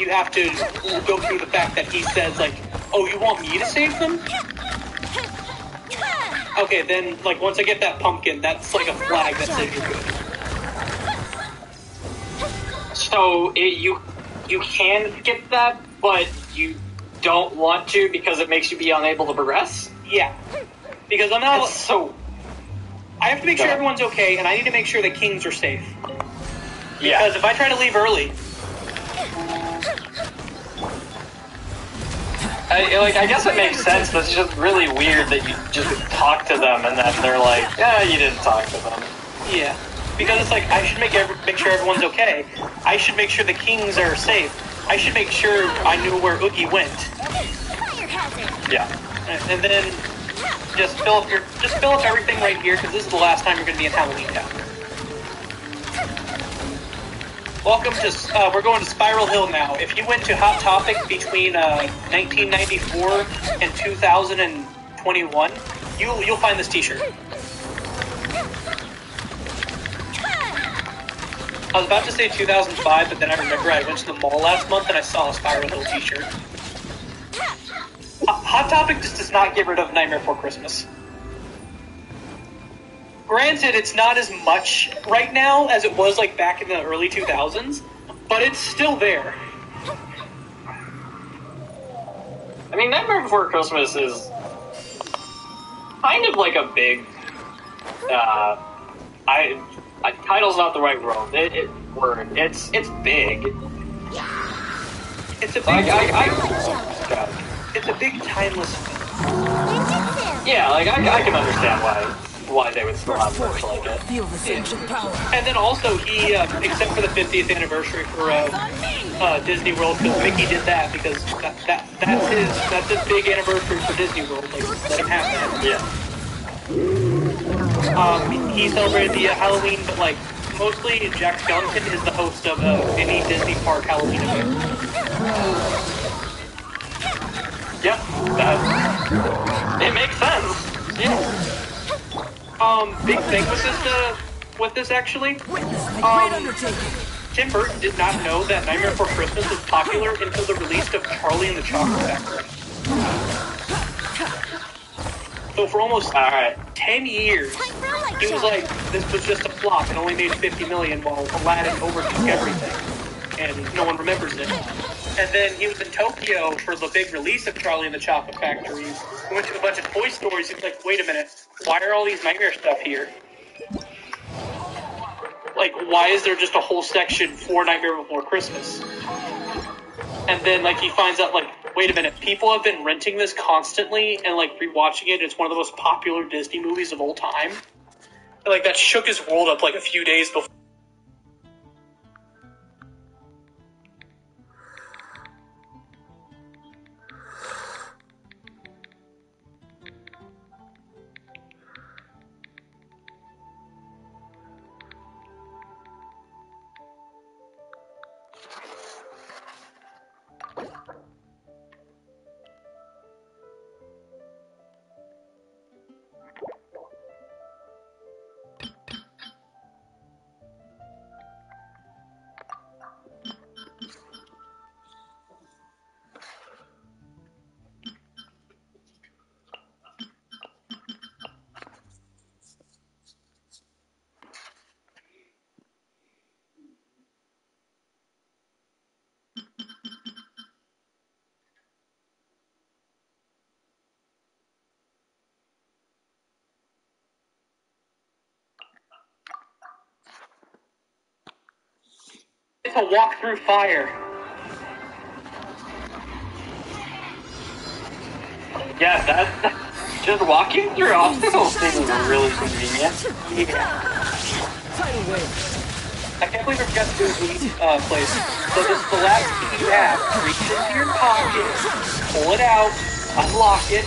you have to go through the fact that he says like, "Oh, you want me to save them?" Okay, then like once I get that pumpkin, that's like a flag that says you're good. So it, you you can get that, but you don't want to because it makes you be unable to progress. Yeah, because I'm not. That's so. I have to make sure everyone's okay, and I need to make sure the kings are safe. Yeah. Because if I try to leave early, I, like I guess it makes sense, but it's just really weird that you just talk to them and then they're like, "Yeah, you didn't talk to them." yeah, because it's like I should make every, make sure everyone's okay. I should make sure the kings are safe. I should make sure I knew where Oogie went, Yeah. and and then just fill up your just fill up everything right here because this is the last time you're going to be in Halloween Town. Welcome to uh, we're going to Spiral Hill now. If you went to Hot Topic between uh, 1994 and 2021, you you'll find this T-shirt. I was about to say 2005, but then I remember I went to the mall last month and I saw a Spiral Hill T-shirt. Hot Hot Topic just does not get rid of Nightmare Before Christmas. Granted, it's not as much right now as it was like back in the early 2000s, but it's still there. I mean, Nightmare Before Christmas is kind of like a big. Uh, I, I title's not the right word. It, it, word. It's it's big. It's a big, Like I, I, God. it's a big timeless. Yeah, like I, I can understand why why they would still have First merch like it. Feel this ancient power. And then also he, uh, except for the 50th anniversary for uh, uh, Disney World, because Mickey did that because that, that that's his that's his big anniversary for Disney World. Like let him have that. Yeah. Um, he celebrated the uh, Halloween, but like mostly Jack Skellington is the host of uh, any Disney park Halloween event. Yep. That it makes sense. Yeah. Um, big thing with this uh, with this actually. Um. Tim Burton did not know that Nightmare Before Christmas was popular until the release of Charlie and the Chocolate Factory. So for almost All right. 10 years, Time for a light he was like, this was just a flop and only made 50 million while Aladdin overtook everything. And no one remembers it. And then he was in Tokyo for the big release of Charlie and the Chocolate Factory. He went to a bunch of toy stores. He was like, wait a minute, why are all these nightmare stuff here? Like, why is there just a whole section for Nightmare Before Christmas? And then, like, he finds out, like, wait a minute, people have been renting this constantly and, like, rewatching it. It's one of the most popular Disney movies of all time. And, like, that shook his world up, like, a few days before. It's a walk through fire. Yeah, that just walking through obstacles thing is really convenient. Yeah. Tidal. I can't believe I forgot to do the uh, place. So this is the last key you have. Reach into your pocket, pull it out, unlock it,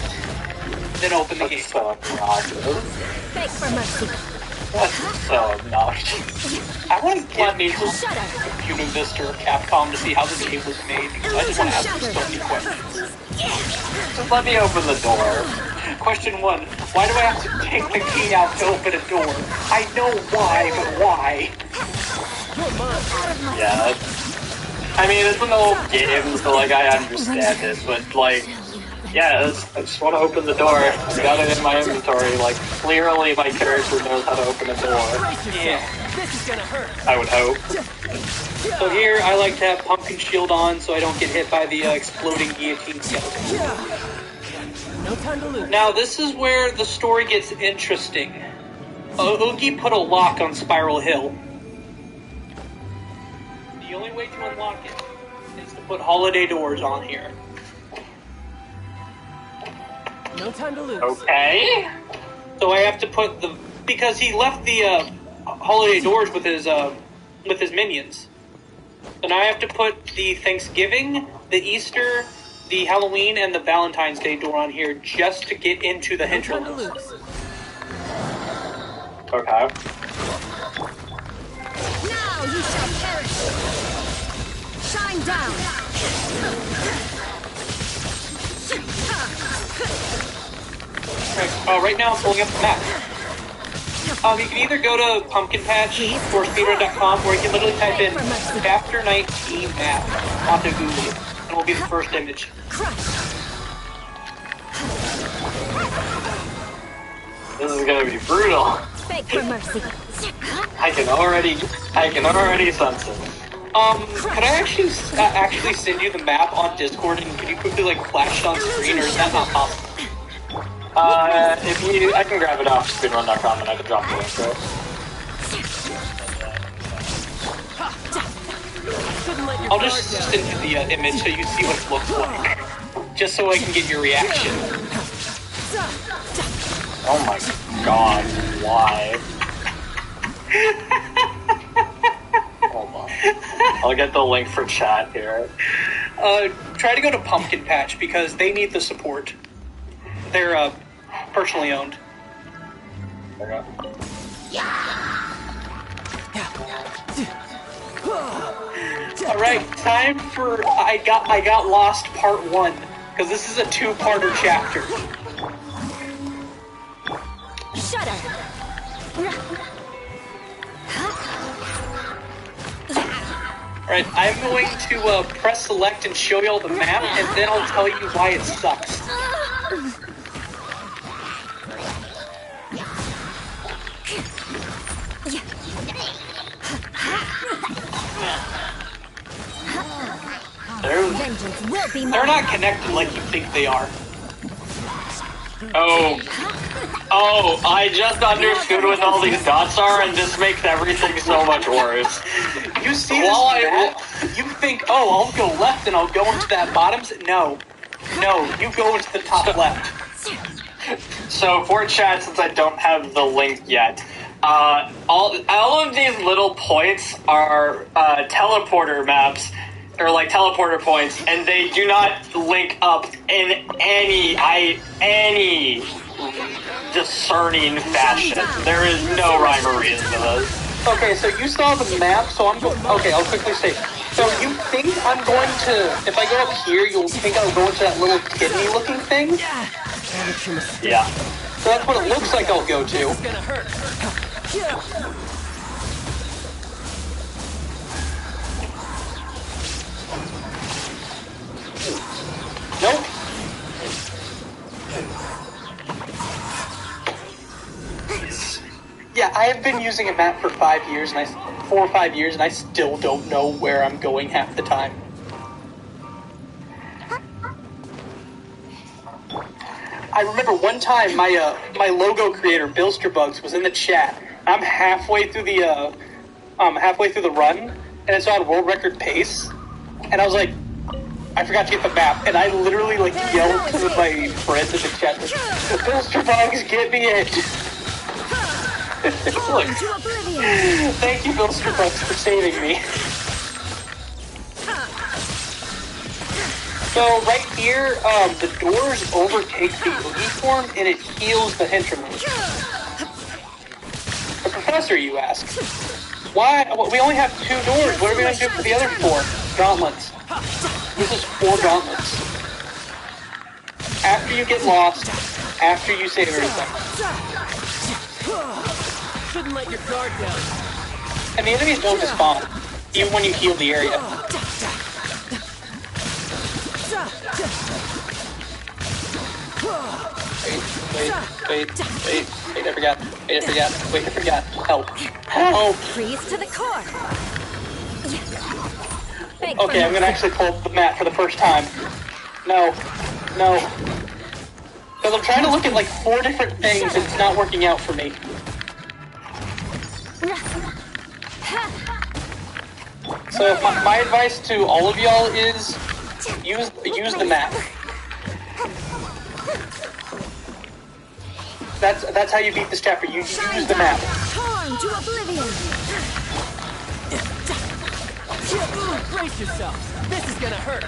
then open the gate. So obnoxious. Beg for mercy. That's so obnoxious. I want to get me to Shudder. Computer Vista or Capcom to see how this game was made because I just want to ask them so many questions. Just let me open the door. Question one, why do I have to take the key out to open a door? I know why, but why? Yeah. I mean, it's an old game, so like I understand it, but like, yeah, I just want to open the door. I've got it in my inventory. Like, clearly my character knows how to open a door. Yeah. This is gonna hurt. I would hope. So here, I like to have pumpkin shield on so I don't get hit by the uh, exploding guillotine skeleton. Now, this is where the story gets interesting. Oogie put a lock on Spiral Hill. The only way to unlock it is to put holiday doors on here. No time to lose. Okay. So I have to put the because he left the uh, holiday doors with his uh, with his minions. And I have to put the Thanksgiving, the Easter, the Halloween, and the Valentine's Day door on here just to get into the No time to hinterlands. lose. Okay. Now you shall perish. Shine down. Uh, right now I'm pulling up the map. Um, you can either go to Pumpkin Patch or speedrun.com, or you can literally type in After Night Team Map onto Google, and it will be the first image. This is gonna be brutal. I can already, I can already sense it. Um, could I actually uh, actually send you the map on Discord, and could you quickly like flash it on screen, or is that not possible? Uh, if you, I can grab it off speedrun.com and I can drop the link to it. Couldn't let your I'll just send you the uh, image so you see what it looks like, just so I can get your reaction. Oh my god, why? Hold on. I'll get the link for chat here. Uh, try to go to Pumpkin Patch because they need the support. They're uh, personally owned. Okay. All right, time for I got I got lost part one because this is a two-parter chapter. Shudder. All right, I'm going to uh, press select and show you all the map, and then I'll tell you why it sucks. They're not connected like you think they are. oh, oh, I just understood what all these dots are and this makes everything so much worse. You see this I- map, you think, oh, I'll go left and I'll go into that bottom. No, no, you go into the top left. So for chat, since I don't have the link yet, uh, all all of these little points are uh, teleporter maps, or like teleporter points, and they do not link up in any I any discerning fashion. There is no rhyme or reason to this. Okay, so you saw the map, so I'm going. Okay, I'll quickly say. So you think I'm going to? If I go up here, you'll think I'll go into that little kidney-looking thing. Yeah. Yeah. So that's what it looks like I'll go to. Nope. Yeah, I have been using a map for five years, and I four or five years, and I still don't know where I'm going half the time. I remember one time my uh, my logo creator Billsterbugs was in the chat. I'm halfway through the uh, um halfway through the run, and it's on world record pace. And I was like, I forgot to get the map, and I literally like yelled to my friends in the chat, "Mr. Bugs, get me in!" Look, thank you, Mr. Bugs, for saving me. So right here, um, the doors overtake the Oogie form, and it heals the henchman. Professor, you ask? Why? We only have two doors. What are we going to do for the other four? Gauntlets. This is four gauntlets. After you get lost, after you save everything. Shouldn't let your guard down. And the enemies don't despawn, even when you heal the area. Wait, wait, wait, wait, wait, I forgot. Wait, I forgot. Wait, I forgot. Help. Help! Freeze to the core. Okay, I'm gonna actually pull the map for the first time. No. No. Because I'm trying to look at like four different things and it's not working out for me. So my, my advice to all of y'all is use use the map. That's that's how you beat this chapter. You use the map. Torn to oblivion. Brace yourself. This is gonna hurt.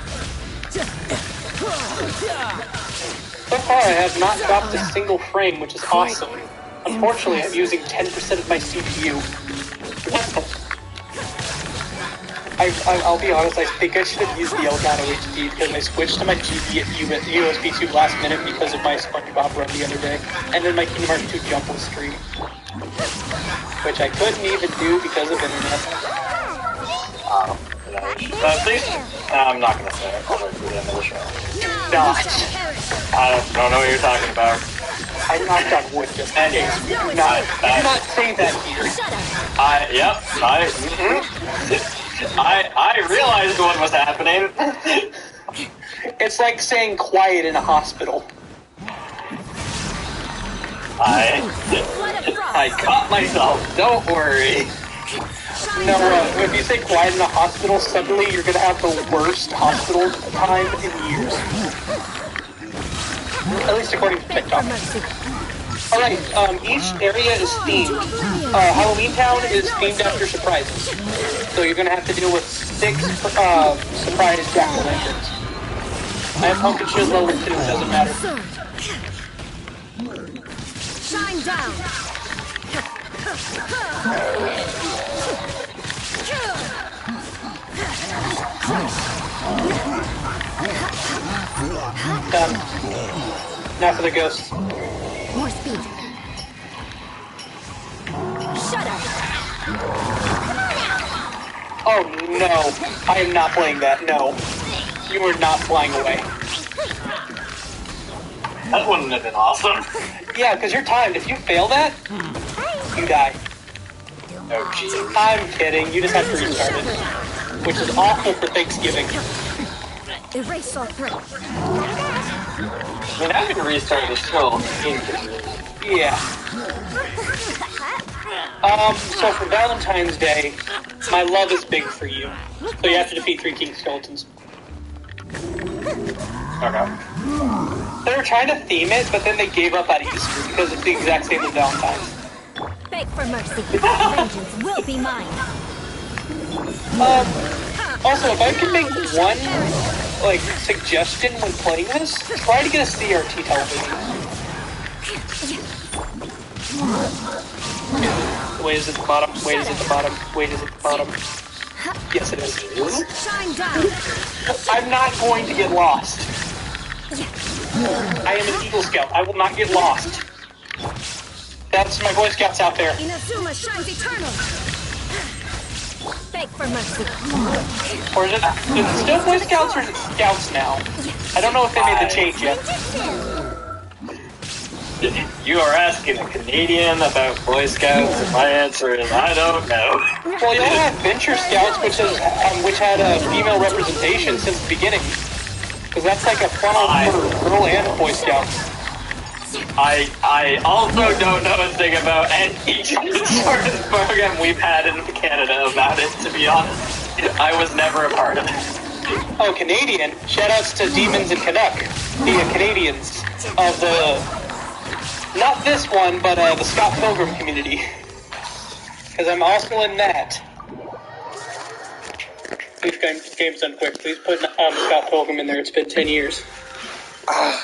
So far, I have not dropped a single frame, which is awesome. Unfortunately, I'm using 10% of my CPU. I, I, I'll be honest, I think I should have used the Elgato HD because I switched to my GV-USB2 last minute because of my SpongeBob run the other day. And then my Kingdom Hearts 2 jump was stream. Which I couldn't even do because of internet. Um, you know, at least, I'm not gonna say it. I'll wait for the end of the show. Not. I don't, don't know what you're talking about. I knocked on wood just in case. Do not, do not say that here. I, yep, I, mhm. I, I realized what was happening. It's like saying quiet in a hospital. I, I caught myself. Don't worry. No, uh, if you say quiet in the hospital, suddenly you're gonna have the worst hospital time in years. At least according to TikTok. Alright, um, each area is themed. Uh, Halloween Town is themed after surprises. So you're gonna have to deal with six, uh, surprise jack-o'-lanterns. I have pumpkin shield level 2, doesn't matter. Shine down. Done. Now for the ghosts. More speed. Shudder. Oh no, I am not playing that, no. You are not flying away. That wouldn't have been awesome. Yeah, because you're timed. If you fail that, you die. Oh, jeez. I'm kidding. You just have to restart it. Which is awful for Thanksgiving. Erase all threat. I mean, having to restart is still inconvenient. Yeah. Um, so for Valentine's Day, my love is big for you. So you have to defeat three king skeletons. Okay. They were trying to theme it, but then they gave up at Easter because it's the exact same as Valentine's. Beg for mercy. Vengeance will be mine. Um, also, if I can make one, like, suggestion when playing this, try to get a CRT television. Wait, is it the bottom? Wait, is it the bottom? Wait, is it the bottom? Yes, it is. I'm not going to get lost. I am an Eagle Scout. I will not get lost. That's my Boy Scouts out there. Inazuma shines eternal. Beg for mercy. Or is it, is it still Boy Scouts or is it Scouts now? I don't know if they made the change yet. You are asking a Canadian about Boy Scouts, and my answer is I don't know. Well, you all have Venture Scouts, which is um, which had a female representation since the beginning. Because that's like a funnel for girl and Boy Scouts. I I also don't know a thing about any sort of program we've had in Canada about it, to be honest. I was never a part of it. Oh, Canadian. Shoutouts to Demons and Canuck, the uh, Canadians of the not this one, but uh, the Scott Pilgrim community. Because I'm also in that. Please, game, game's done quick. Please put um, Scott Pilgrim in there. It's been ten years. Shoutouts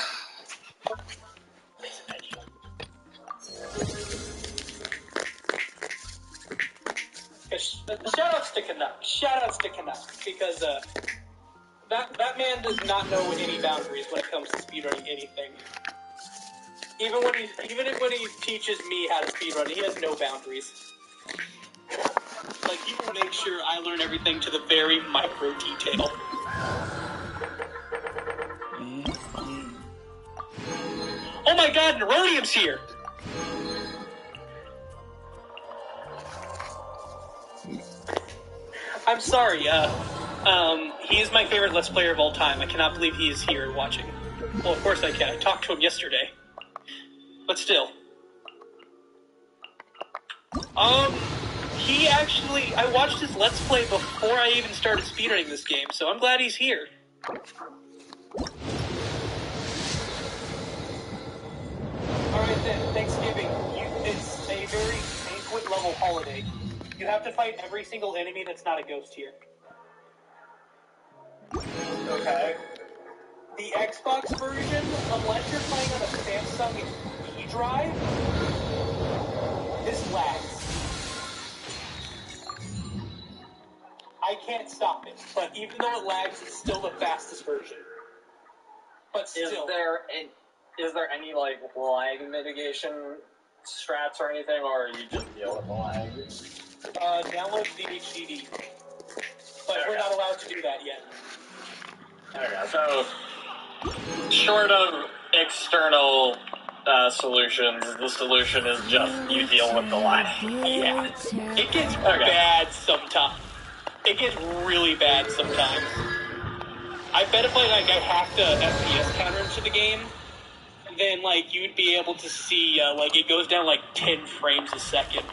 because uh, that that man does not know any boundaries when it comes to speedrunning anything. Even when he even if- when he teaches me how to speedrun, he has no boundaries. Like he will make sure I learn everything to the very micro detail. Oh my god, Neronium's here! I'm sorry, uh, um, he is my favorite Let's Player of all time. I cannot believe he is here watching. Well, of course I can. I talked to him yesterday. But still. Um, he actually, I watched his Let's Play before I even started speedrunning this game, so I'm glad he's here. Alright then, Thanksgiving. You, it's a very banquet level holiday. You have to fight every single enemy that's not a ghost here. Okay. The Xbox version, unless you're playing on a Samsung E drive, this lags. I can't stop it, but even though it lags, it's still the fastest version. But Is still, there a, is there any like lag mitigation strats or anything, or are you just deal with the lag? uh, download the HDD. But we're not allowed to do that yet. Okay, so short of external uh, solutions, the solution is just you deal with the lag. Yeah. It gets Okay. bad sometimes. It gets really bad sometimes. I bet if I, like I hacked a FPS counter into the game, then like you'd be able to see uh, like it goes down like ten frames a second.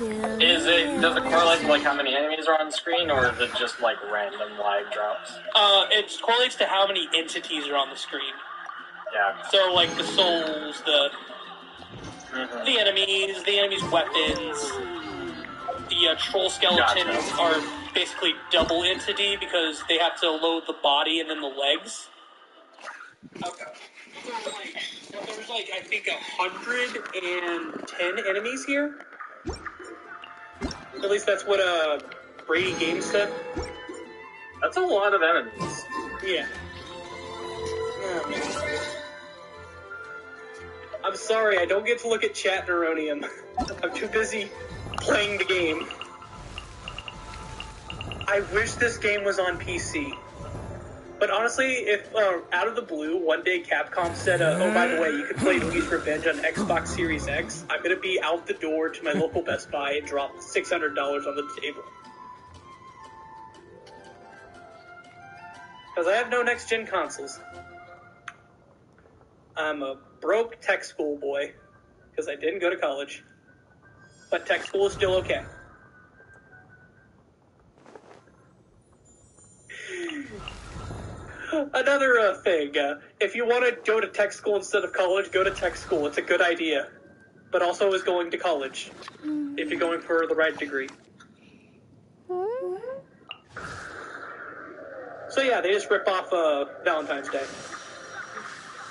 Okay. Is it does it correlate to like how many enemies are on screen, or is it just like random lag drops? Uh, it correlates to how many entities are on the screen. Yeah. So like the souls, the Mhm. the enemies, the enemies' weapons. The uh, troll skeletons Gotcha. are basically double entity because they have to load the body and then the legs. Okay. So like, there's like I think a hundred and ten enemies here. At least that's what uh Brady Games said. That's a lot of enemies. Yeah. Oh. I'm sorry, I don't get to look at chat Neuronium. I'm too busy playing the game. I wish this game was on PC. But honestly, if uh, out of the blue, one day Capcom said, uh, "Oh, by the way, you can play Oogie's Revenge on Xbox Series X," I'm gonna be out the door to my local Best Buy and drop six hundred dollars on the table. Because I have no next gen consoles. I'm a broke tech school boy because I didn't go to college. But tech school is still okay. Another uh, thing, uh, if you want to go to tech school instead of college, go to tech school. It's a good idea. But also is going to college if you're going for the right degree. So yeah, they just rip off uh, Valentine's Day.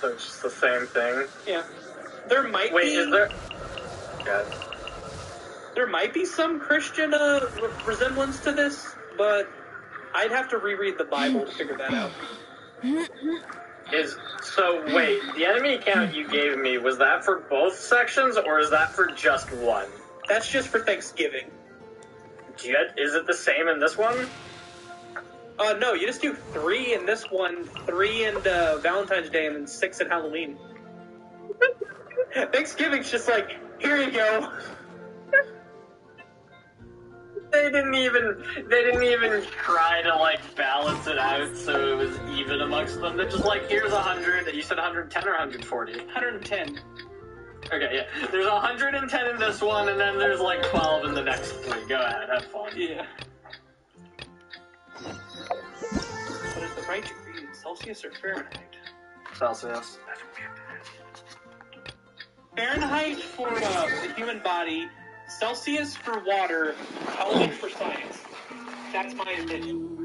So it's just the same thing. Yeah. There might Wait, be is there? God. there might be some Christian uh, re- resemblance to this, but I'd have to reread the Bible to figure that out. Is so wait, the enemy count you gave me was that for both sections or is that for just one? That's just for Thanksgiving. Do you, is it the same in this one? Uh, no, you just do three in this one, three in uh, Valentine's Day, and then six at Halloween. Thanksgiving's just like, here you go. They didn't even they didn't even try to like balance it out so it was even amongst them. They're just like, here's a hundred. You said 110 or 140? 110. Okay, Okay, yeah. There's 110 in this one, and then there's like 12 in the next three. Go ahead, have fun. Yeah. What is the right degree in Celsius or Fahrenheit? Celsius. Fahrenheit for uh, the human body, Celsius for water, Kelvin for science. That's my opinion.